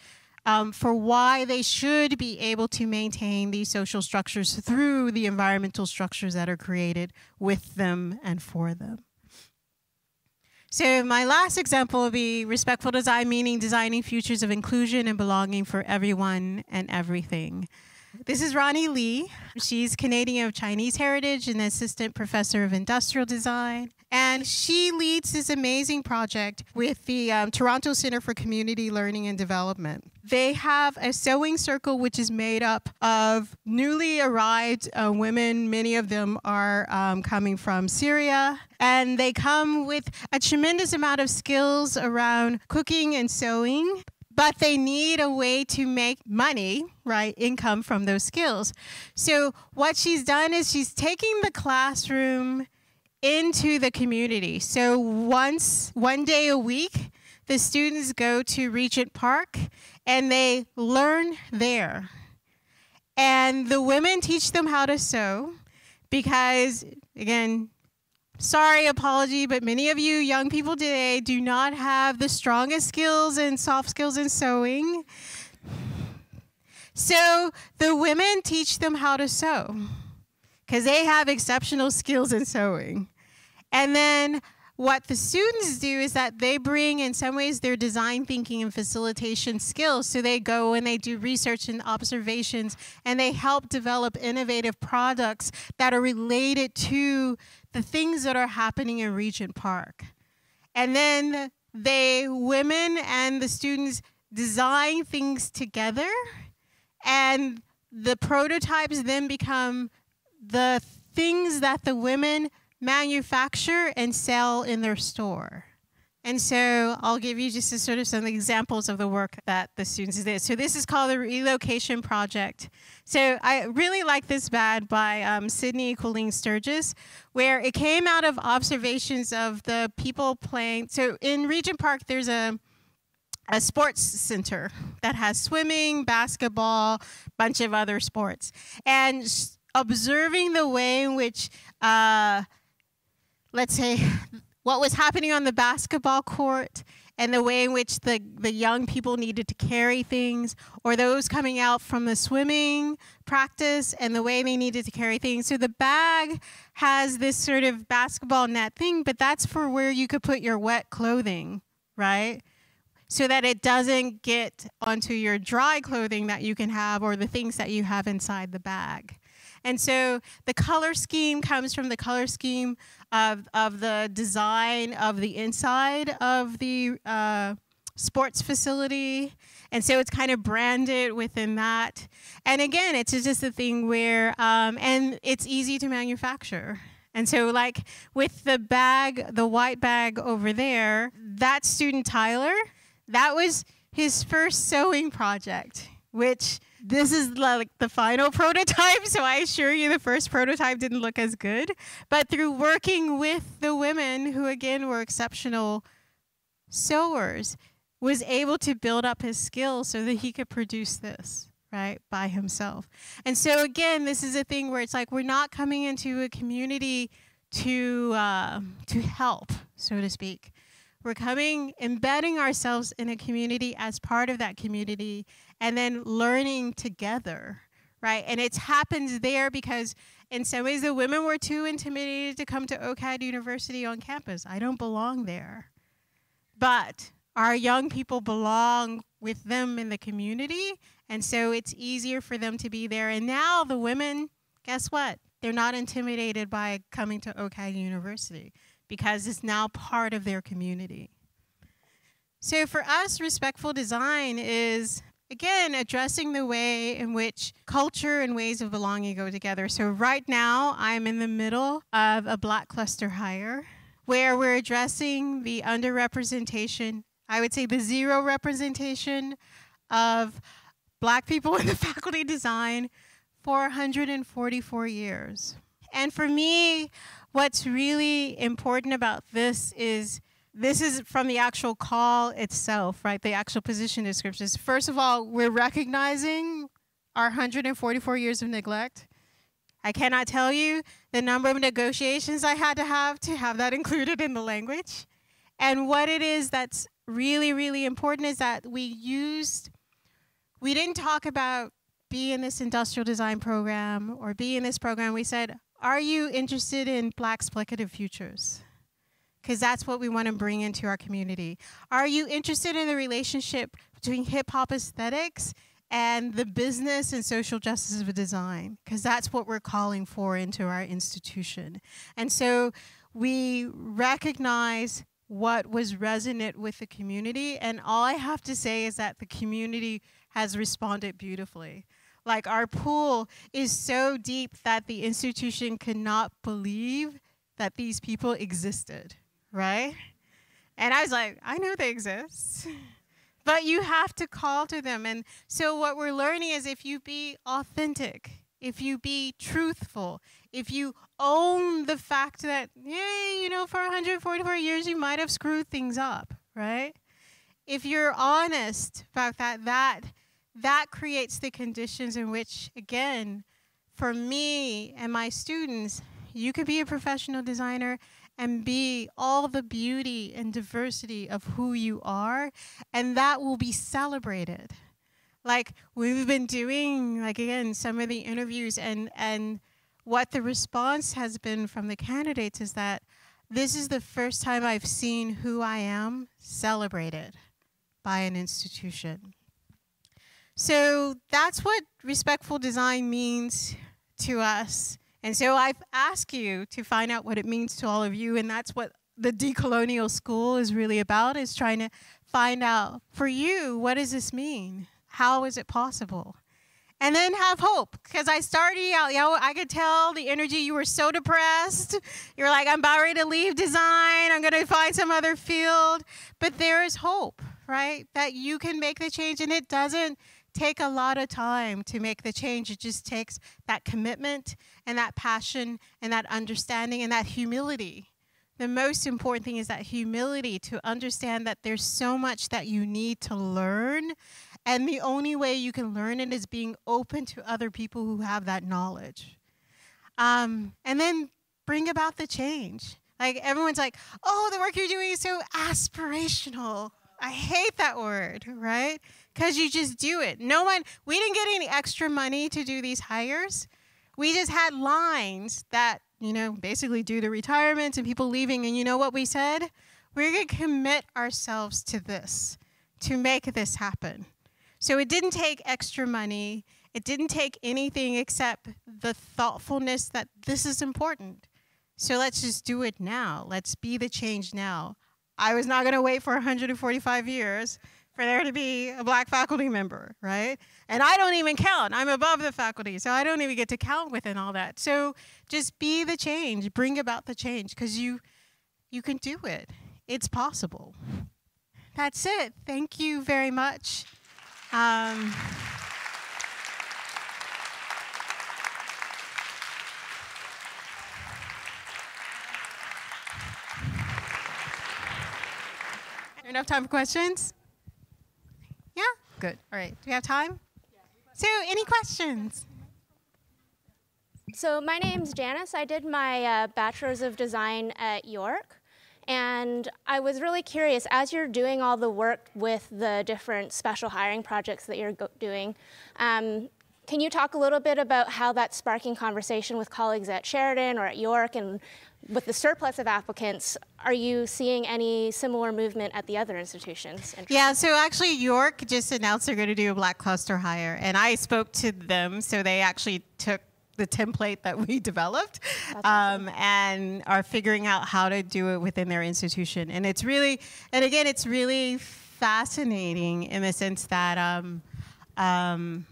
um, for why they should be able to maintain these social structures through the environmental structures that are created with them and for them. So my last example will be respectful design, meaning designing futures of inclusion and belonging for everyone and everything. This is Ronnie Lee. She's Canadian of Chinese heritage and assistant professor of industrial design. And she leads this amazing project with the um, Toronto Center for Community Learning and Development. They have a sewing circle which is made up of newly arrived uh, women. Many of them are um, coming from Syria. And they come with a tremendous amount of skills around cooking and sewing but they need a way to make money, right? Income from those skills. So, what she's done is she's taking the classroom into the community. So, once, one day a week, the students go to Regent Park and they learn there. And the women teach them how to sew because, again, sorry, apology, but many of you young people today do not have the strongest skills and soft skills in sewing. So the women teach them how to sew because they have exceptional skills in sewing. And then what the students do is that they bring, in some ways, their design thinking and facilitation skills. So they go and they do research and observations and they help develop innovative products that are related to the things that are happening in Regent Park. And then they, women and the students, design things together, and the prototypes then become the things that the women manufacture and sell in their store. And so I'll give you just sort of some examples of the work that the students did. So this is called the Relocation Project. So I really like this bag by um, Sydney Colleen Sturgis, where it came out of observations of the people playing. So in Regent Park, there's a a sports center that has swimming, basketball, bunch of other sports, and observing the way in which. Uh, let's say, what was happening on the basketball court and the way in which the, the young people needed to carry things, or those coming out from the swimming practice and the way they needed to carry things. So the bag has this sort of basketball net thing, but that's for where you could put your wet clothing, right? So that it doesn't get onto your dry clothing that you can have or the things that you have inside the bag. And so the color scheme comes from the color scheme of, of the design of the inside of the uh, sports facility. And so it's kind of branded within that. And again, it's just a thing where, um, and it's easy to manufacture. And so, like with the bag, the white bag over there, that student Tyler, that was his first sewing project, which this is like the final prototype. So I assure you, the first prototype didn't look as good. But through working with the women, who again were exceptional sewers, was able to build up his skills so that he could produce this right by himself. And so again, this is a thing where it's like we're not coming into a community to uh, to help, so to speak. We're coming, embedding ourselves in a community as part of that community and then learning together, right? And it's happened there because in some ways the women were too intimidated to come to OCAD University on campus. I don't belong there. But our young people belong with them in the community, and so it's easier for them to be there. And now the women, guess what? They're not intimidated by coming to OCAD University because it's now part of their community. So for us, respectful design is again, addressing the way in which culture and ways of belonging go together. So, right now, I'm in the middle of a Black cluster hire where we're addressing the underrepresentation, I would say the zero representation of Black people in the faculty design for 144 years. And for me, what's really important about this is this is from the actual call itself, right? The actual position descriptions. First of all, we're recognizing our 144 years of neglect. I cannot tell you the number of negotiations I had to have to have that included in the language. And what it is that's really, really important is that we used, we didn't talk about be in this industrial design program or be in this program. We said, are you interested in black explicative futures? Because that's what we want to bring into our community. Are you interested in the relationship between hip hop aesthetics and the business and social justice of design? Because that's what we're calling for into our institution. And so we recognize what was resonant with the community, and all I have to say is that the community has responded beautifully. Like our pool is so deep that the institution cannot believe that these people existed right? And I was like, I know they exist. But you have to call to them. And so what we're learning is if you be authentic, if you be truthful, if you own the fact that, yeah, you know, for 144 years you might have screwed things up, right? If you're honest about that, that that creates the conditions in which, again, for me and my students, you could be a professional designer and be all the beauty and diversity of who you are, and that will be celebrated. Like we've been doing, like again, some of the interviews, and and what the response has been from the candidates is that this is the first time I've seen who I am celebrated by an institution. So that's what respectful design means to us. And so I've asked you to find out what it means to all of you, and that's what the decolonial school is really about, is trying to find out for you, what does this mean? How is it possible? And then have hope. Because I started out, you know, I could tell the energy, you were so depressed. You're like, I'm about ready to leave design. I'm going to find some other field. But there is hope, right? That you can make the change. And it doesn't take a lot of time to make the change. It just takes that commitment and that passion and that understanding and that humility. The most important thing is that humility to understand that there's so much that you need to learn. And the only way you can learn it is being open to other people who have that knowledge. Um, and then bring about the change. Like everyone's like, oh, the work you're doing is so aspirational. I hate that word, right? because you just do it. No one, we didn't get any extra money to do these hires. We just had lines that, you know, basically due to retirements and people leaving. And you know what we said? We're going to commit ourselves to this, to make this happen. So it didn't take extra money. It didn't take anything except the thoughtfulness that this is important. So let's just do it now. Let's be the change now. I was not going to wait for 145 years for there to be a black faculty member, right? And I don't even count. I'm above the faculty, so I don't even get to count within all that. So just be the change, bring about the change, because you you can do it. It's possible. That's it. Thank you very much. Um, enough time for questions? Yeah? Good. All right. Do we have time? So, any questions? So, my name's Janice. I did my uh, Bachelor's of Design at York. And I was really curious, as you're doing all the work with the different special hiring projects that you're doing, um, can you talk a little bit about how that's sparking conversation with colleagues at Sheridan or at York and with the surplus of applicants, are you seeing any similar movement at the other institutions? Yeah, so actually York just announced they're going to do a black cluster hire, and I spoke to them, so they actually took the template that we developed um, and are figuring out how to do it within their institution. And it's really, and again, it's really fascinating in the sense that, um, um,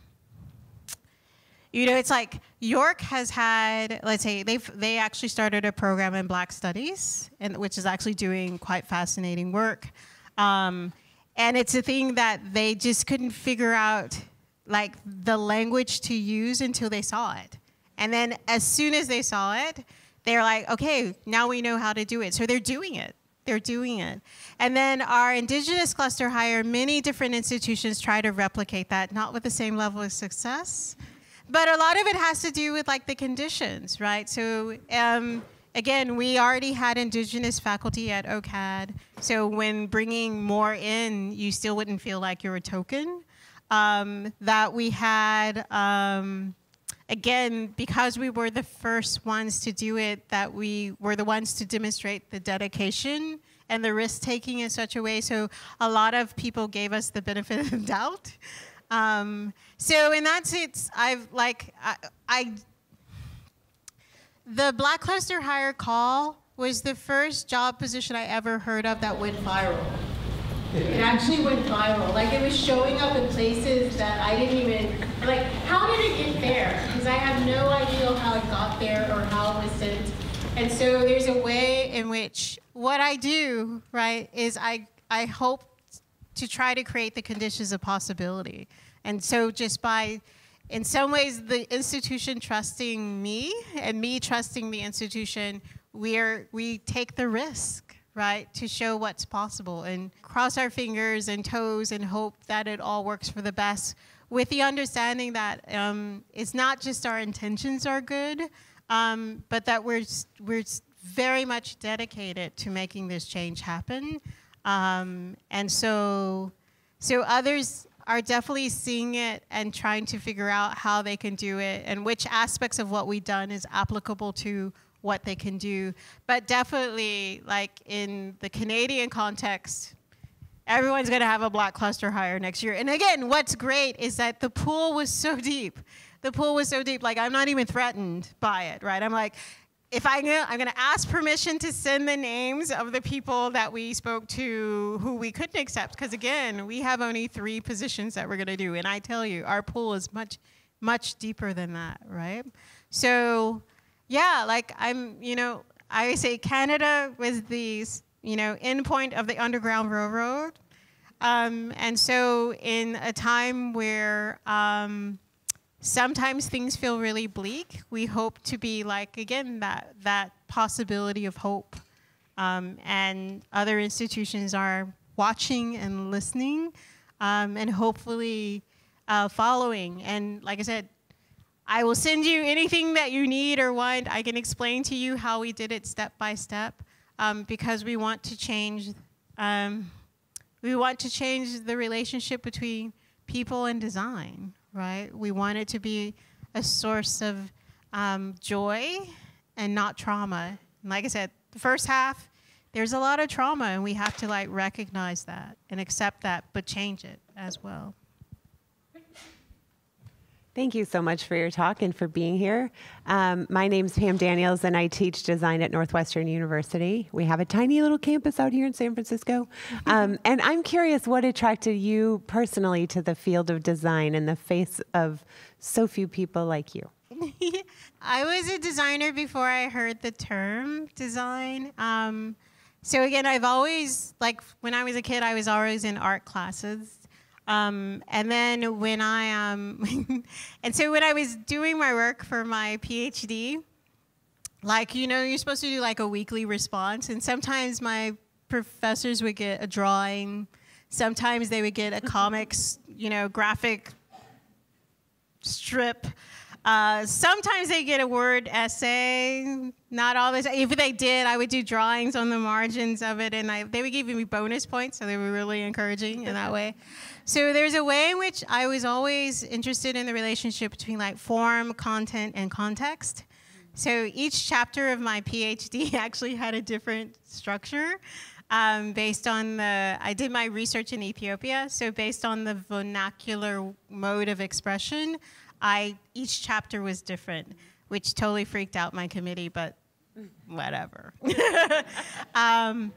you know, it's like York has had, let's say, they've they actually started a program in Black Studies, and which is actually doing quite fascinating work. Um, and it's a thing that they just couldn't figure out, like the language to use until they saw it. And then as soon as they saw it, they're like, okay, now we know how to do it. So they're doing it. They're doing it. And then our indigenous cluster hire, many different institutions try to replicate that, not with the same level of success but a lot of it has to do with like the conditions, right? So um, again, we already had indigenous faculty at OCAD. So when bringing more in, you still wouldn't feel like you're a token. Um, that we had, um, again, because we were the first ones to do it, that we were the ones to demonstrate the dedication and the risk taking in such a way. So a lot of people gave us the benefit of doubt. Um, so in that sense, I've like I, I the Black Cluster Hire Call was the first job position I ever heard of that went viral. It actually went viral. Like it was showing up in places that I didn't even like. How did it get there? Because I have no idea how it got there or how it was sent. And so there's a way in which what I do, right, is I I hope to try to create the conditions of possibility. And so just by, in some ways, the institution trusting me and me trusting the institution, we're, we take the risk, right, to show what's possible and cross our fingers and toes and hope that it all works for the best with the understanding that um, it's not just our intentions are good, um, but that we're, we're very much dedicated to making this change happen. Um, and so, so others are definitely seeing it and trying to figure out how they can do it and which aspects of what we've done is applicable to what they can do. But definitely, like in the Canadian context, everyone's going to have a black cluster hire next year. And again, what's great is that the pool was so deep. The pool was so deep, like I'm not even threatened by it, right? I'm like, if I I'm going to ask permission to send the names of the people that we spoke to who we couldn't accept, because again, we have only three positions that we're going to do, and I tell you, our pool is much, much deeper than that, right? So, yeah, like I'm, you know, I say Canada was the, you know, endpoint of the Underground Railroad, um, and so in a time where um, sometimes things feel really bleak. We hope to be like again that that possibility of hope, um, and other institutions are watching and listening, um, and hopefully uh, following. And like I said, I will send you anything that you need or want. I can explain to you how we did it step by step, um, because we want to change. Um, we want to change the relationship between people and design right? We want it to be a source of um, joy and not trauma. And like I said, the first half, there's a lot of trauma, and we have to like recognize that and accept that, but change it as well. Thank you so much for your talk and for being here. Um, my is Pam Daniels, and I teach design at Northwestern University. We have a tiny little campus out here in San Francisco. Um, and I'm curious what attracted you personally to the field of design in the face of so few people like you? I was a designer before I heard the term design. Um, so, again, I've always, like, when I was a kid, I was always in art classes. Um, and then when I, um, and so when I was doing my work for my PhD, like, you know, you're supposed to do like a weekly response. And sometimes my professors would get a drawing. Sometimes they would get a comics, you know, graphic strip. Uh, sometimes they get a word essay. Not always. If they did, I would do drawings on the margins of it, and I, they would give me bonus points, so they were really encouraging in that way. So there's a way in which I was always interested in the relationship between like form, content, and context. So each chapter of my PhD actually had a different structure um, based on the, I did my research in Ethiopia, so based on the vernacular mode of expression, I, each chapter was different, which totally freaked out my committee, but whatever. um,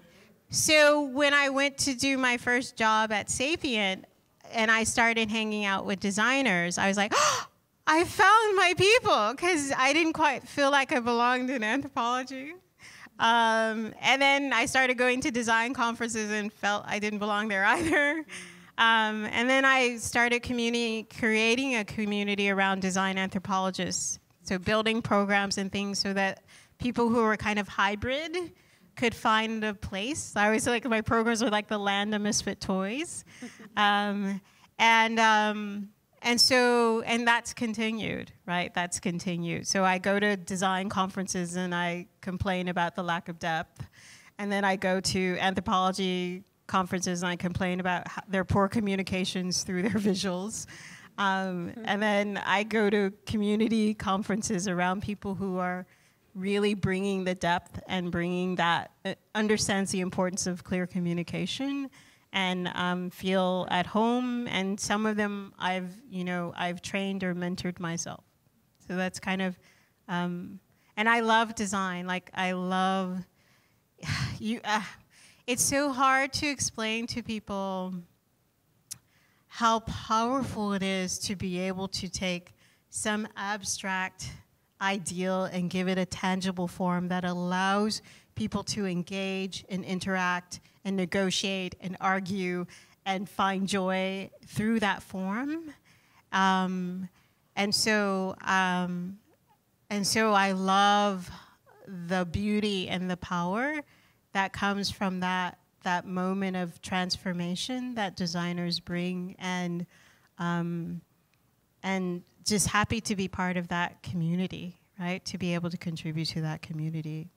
so when I went to do my first job at Sapient, and I started hanging out with designers, I was like, oh, I found my people because I didn't quite feel like I belonged in anthropology. Um, and then I started going to design conferences and felt I didn't belong there either. Um, and then I started community, creating a community around design anthropologists. So building programs and things so that people who were kind of hybrid could find a place. I always like my programs were like the land of misfit toys. Um, and um, and so and that's continued, right? That's continued. So I go to design conferences and I complain about the lack of depth, and then I go to anthropology conferences and I complain about their poor communications through their visuals. Um, and then I go to community conferences around people who are really bringing the depth and bringing that uh, understands the importance of clear communication and um, feel at home. And some of them I've, you know, I've trained or mentored myself. So that's kind of, um, and I love design. Like I love, you. Uh, it's so hard to explain to people how powerful it is to be able to take some abstract ideal and give it a tangible form that allows people to engage and interact and negotiate and argue and find joy through that form. Um, and so, um, and so I love the beauty and the power that comes from that that moment of transformation that designers bring, and um, and just happy to be part of that community, right? To be able to contribute to that community.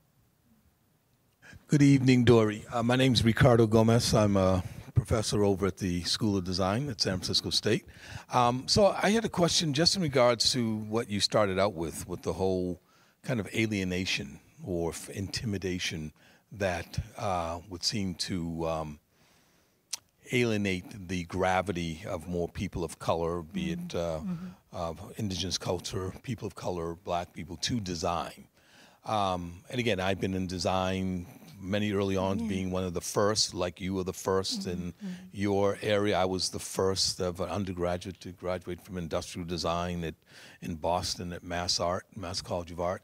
Good evening, Dori. Uh, my name is Ricardo Gomez. I'm a professor over at the School of Design at San Francisco State. Um, so I had a question just in regards to what you started out with, with the whole kind of alienation or intimidation that uh, would seem to um, alienate the gravity of more people of color, be it uh, mm-hmm. uh, indigenous culture, people of color, black people, to design. Um, and again, I've been in design many early on, yeah. being one of the first, like you were the 1st mm-hmm. in mm-hmm. your area. I was the first of an undergraduate to graduate from industrial design at, in Boston at Mass Art, Mass College of Art.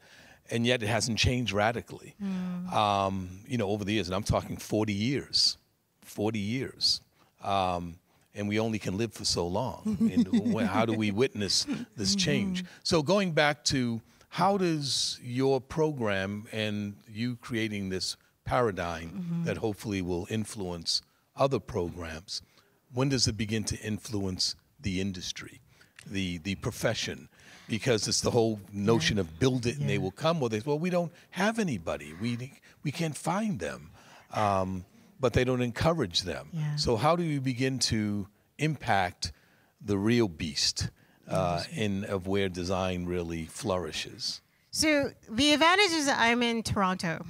And yet it hasn't changed radically, mm. um, you know, over the years. And I'm talking 40 years, 40 years. Um, and we only can live for so long. and how do we witness this mm-hmm. change? So going back to how does your program and you creating this paradigm mm-hmm. that hopefully will influence other programs, when does it begin to influence the industry, the the profession? Because it's the whole notion yeah. of build it and they will come. Well, they well we don't have anybody. We we can't find them, um, but they don't encourage them. Yeah. So how do you begin to impact the real beast uh, in of where design really flourishes? So the advantage is I'm in Toronto,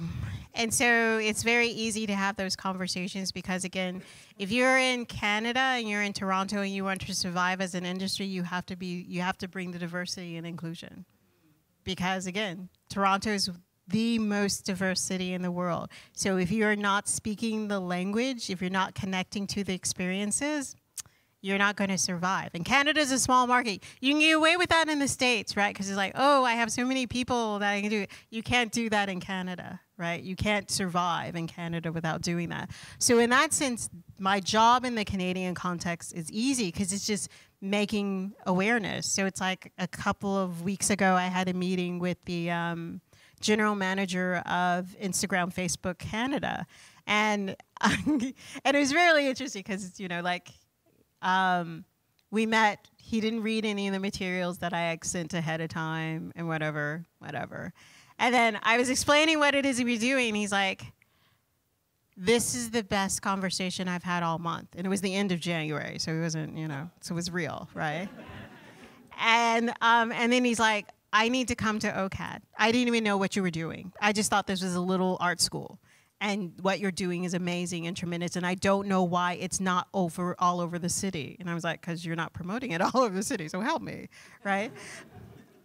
and so it's very easy to have those conversations because, again, if you're in Canada and you're in Toronto and you want to survive as an industry, you have to be you have to bring the diversity and inclusion. Because again, Toronto is the most diverse city in the world. So if you're not speaking the language, if you're not connecting to the experiences, you're not going to survive. And Canada is a small market. You can get away with that in the States, right? Because it's like, oh, I have so many people that I can do. You can't do that in Canada, right? You can't survive in Canada without doing that. So, in that sense, my job in the Canadian context is easy because it's just making awareness. So, it's like a couple of weeks ago, I had a meeting with the um, general manager of Instagram, Facebook Canada. And, and it was really interesting because, you know, like, um, we met. He didn't read any of the materials that I sent ahead of time and whatever, whatever. And then I was explaining what it is we doing. He's like, this is the best conversation I've had all month. And it was the end of January, so it wasn't, you know, so it was real, right? and um, and then he's like, I need to come to OCAD. I didn't even know what you were doing. I just thought this was a little art school and what you're doing is amazing and tremendous and i don't know why it's not over all over the city and i was like because you're not promoting it all over the city so help me right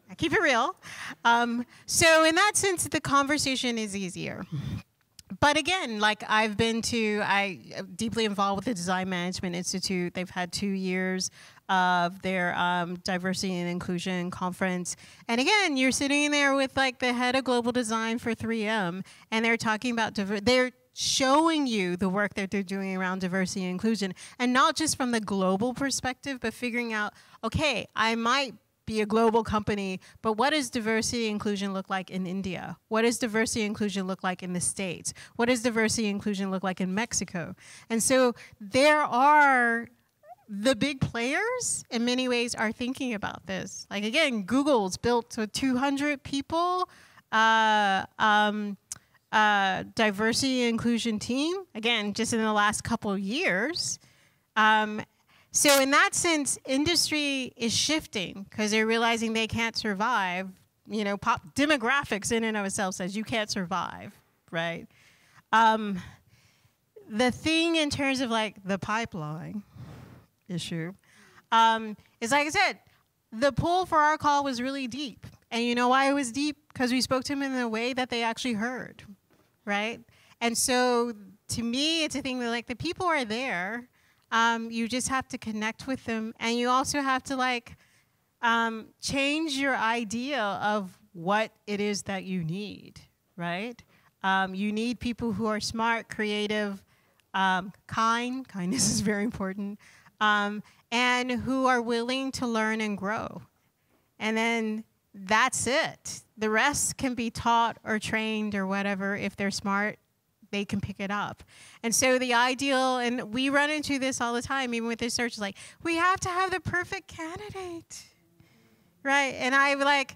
I keep it real um, so in that sense the conversation is easier but again, like I've been to, I deeply involved with the Design Management Institute. They've had two years of their um, diversity and inclusion conference. And again, you're sitting there with like the head of global design for 3M, and they're talking about diver- they're showing you the work that they're doing around diversity and inclusion, and not just from the global perspective, but figuring out, okay, I might be a global company, but what does diversity and inclusion look like in India? What does diversity and inclusion look like in the States? What does diversity inclusion look like in Mexico? And so there are the big players in many ways are thinking about this. Like again, Google's built to 200 people. Uh, um, uh, diversity and inclusion team again just in the last couple of years um, so in that sense industry is shifting because they're realizing they can't survive you know pop demographics in and of itself says you can't survive right um, the thing in terms of like the pipeline issue um, is like I said, the pull for our call was really deep. And you know why it was deep? Because we spoke to them in a way that they actually heard, right? And so to me, it's a thing that like the people are there. Um, you just have to connect with them. And you also have to like um, change your idea of what it is that you need, right? Um, you need people who are smart, creative, um, kind. Kindness is very important um, and who are willing to learn and grow. And then that's it. The rest can be taught or trained or whatever. If they're smart, they can pick it up. And so the ideal, and we run into this all the time, even with this search, like, we have to have the perfect candidate. Right? And I like,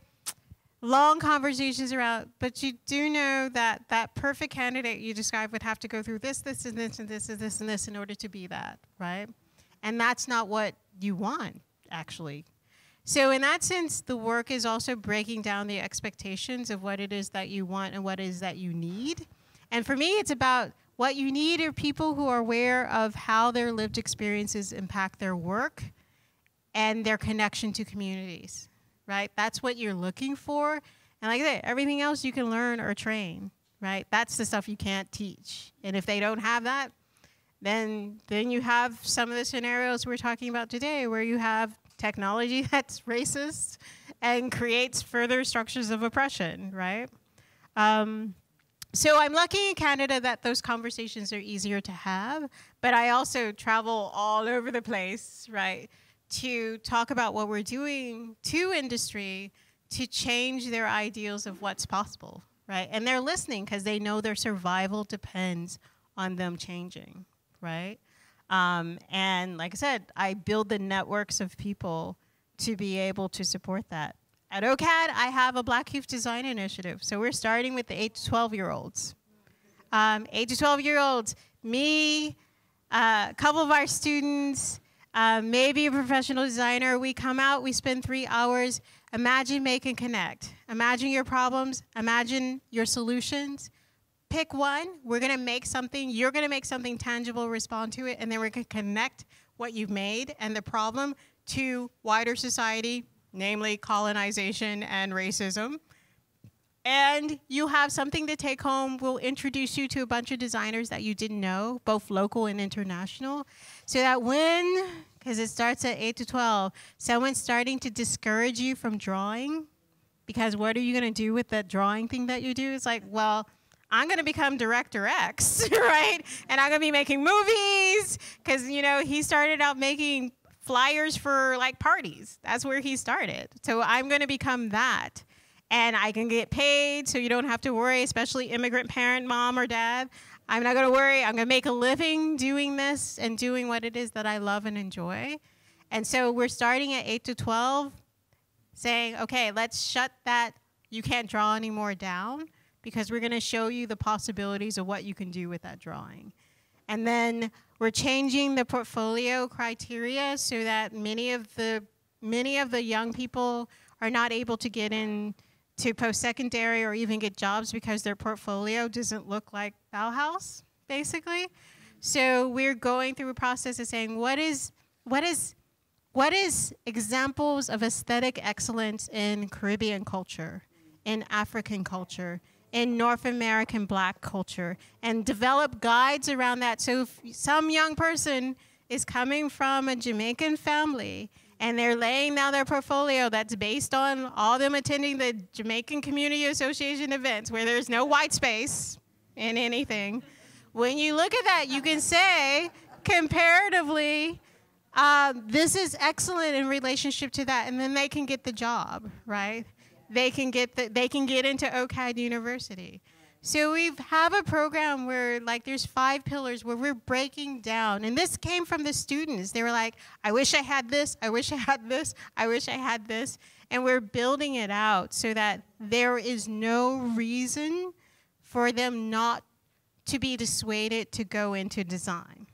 long conversations around, but you do know that that perfect candidate you described would have to go through this, this, and this, and this, and this, and this in order to be that, right? And that's not what you want, actually. So, in that sense, the work is also breaking down the expectations of what it is that you want and what it is that you need. And for me, it's about what you need are people who are aware of how their lived experiences impact their work and their connection to communities, right? That's what you're looking for. And like I said, everything else you can learn or train, right? That's the stuff you can't teach. And if they don't have that, then then you have some of the scenarios we're talking about today where you have technology that's racist and creates further structures of oppression, right? Um, so I'm lucky in Canada that those conversations are easier to have, but I also travel all over the place, right, to talk about what we're doing to industry to change their ideals of what's possible, right? And they're listening because they know their survival depends on them changing, right? Um, and like I said, I build the networks of people to be able to support that. At OCAD, I have a Black Youth Design Initiative. So we're starting with the 8 to 12 year olds. Um, 8 to 12 year olds, me, uh, a couple of our students, uh, maybe a professional designer. We come out, we spend three hours. Imagine, make, and connect. Imagine your problems, imagine your solutions. Pick one. We're going to make something. You're going to make something tangible, respond to it, and then we're going to connect what you've made and the problem to wider society, namely colonization and racism. And you have something to take home. We'll introduce you to a bunch of designers that you didn't know, both local and international, so that when, because it starts at 8 to 12, someone's starting to discourage you from drawing, because what are you going to do with that drawing thing that you do? It's like, well, I'm going to become director X, right? And I'm going to be making movies because, you know, he started out making flyers for like parties. That's where he started. So I'm going to become that. And I can get paid so you don't have to worry, especially immigrant parent, mom or dad. I'm not going to worry. I'm going to make a living doing this and doing what it is that I love and enjoy. And so we're starting at 8 to 12 saying, okay, let's shut that you can't draw anymore down because we're going to show you the possibilities of what you can do with that drawing. And then we're changing the portfolio criteria so that many of the many of the young people are not able to get in to post-secondary or even get jobs because their portfolio doesn't look like Bauhaus, basically. So we're going through a process of saying what is what is what is examples of aesthetic excellence in Caribbean culture, in African culture, in North American black culture and develop guides around that. So if some young person is coming from a Jamaican family and they're laying down their portfolio that's based on all them attending the Jamaican Community Association events where there's no white space in anything. When you look at that, you can say comparatively, uh, this is excellent in relationship to that, and then they can get the job, right? They can get the, they can get into OCAD University. So we have a program where like there's five pillars where we're breaking down. And this came from the students. They were like, I wish I had this, I wish I had this, I wish I had this. And we're building it out so that there is no reason for them not to be dissuaded to go into design,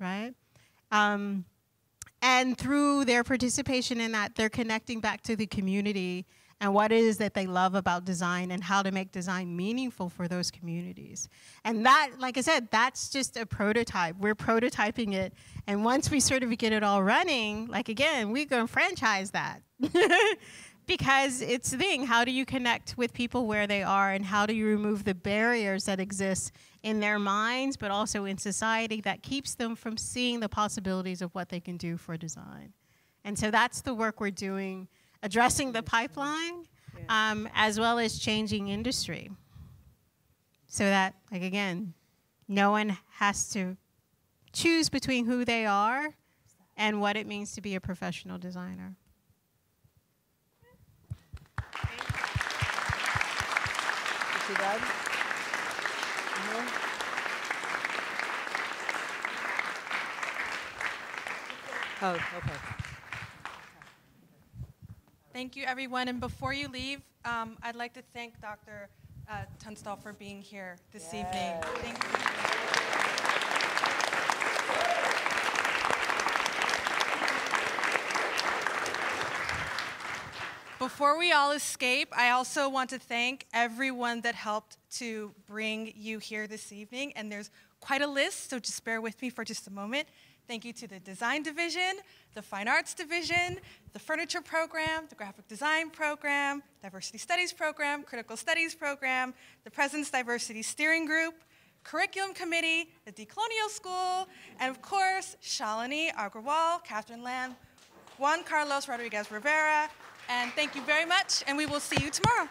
right? Um, and through their participation in that, they're connecting back to the community and what it is that they love about design and how to make design meaningful for those communities. And that, like I said, that's just a prototype. We're prototyping it. And once we sort of get it all running, like again, we're going to franchise that. because it's the thing how do you connect with people where they are and how do you remove the barriers that exist in their minds but also in society that keeps them from seeing the possibilities of what they can do for design and so that's the work we're doing addressing the pipeline um, as well as changing industry. So that like again no one has to choose between who they are and what it means to be a professional designer. Oh, okay. Thank you, everyone. And before you leave, um, I'd like to thank Dr. Uh, Tunstall for being here this evening. Thank you. Before we all escape, I also want to thank everyone that helped to bring you here this evening. And there's quite a list, so just bear with me for just a moment. Thank you to the Design Division, the Fine Arts Division, the Furniture Program, the Graphic Design Program, Diversity Studies Program, Critical Studies Program, the President's Diversity Steering Group, Curriculum Committee, the Decolonial School, and of course, Shalini Agrawal, Catherine Lamb, Juan Carlos Rodriguez Rivera, and thank you very much, and we will see you tomorrow.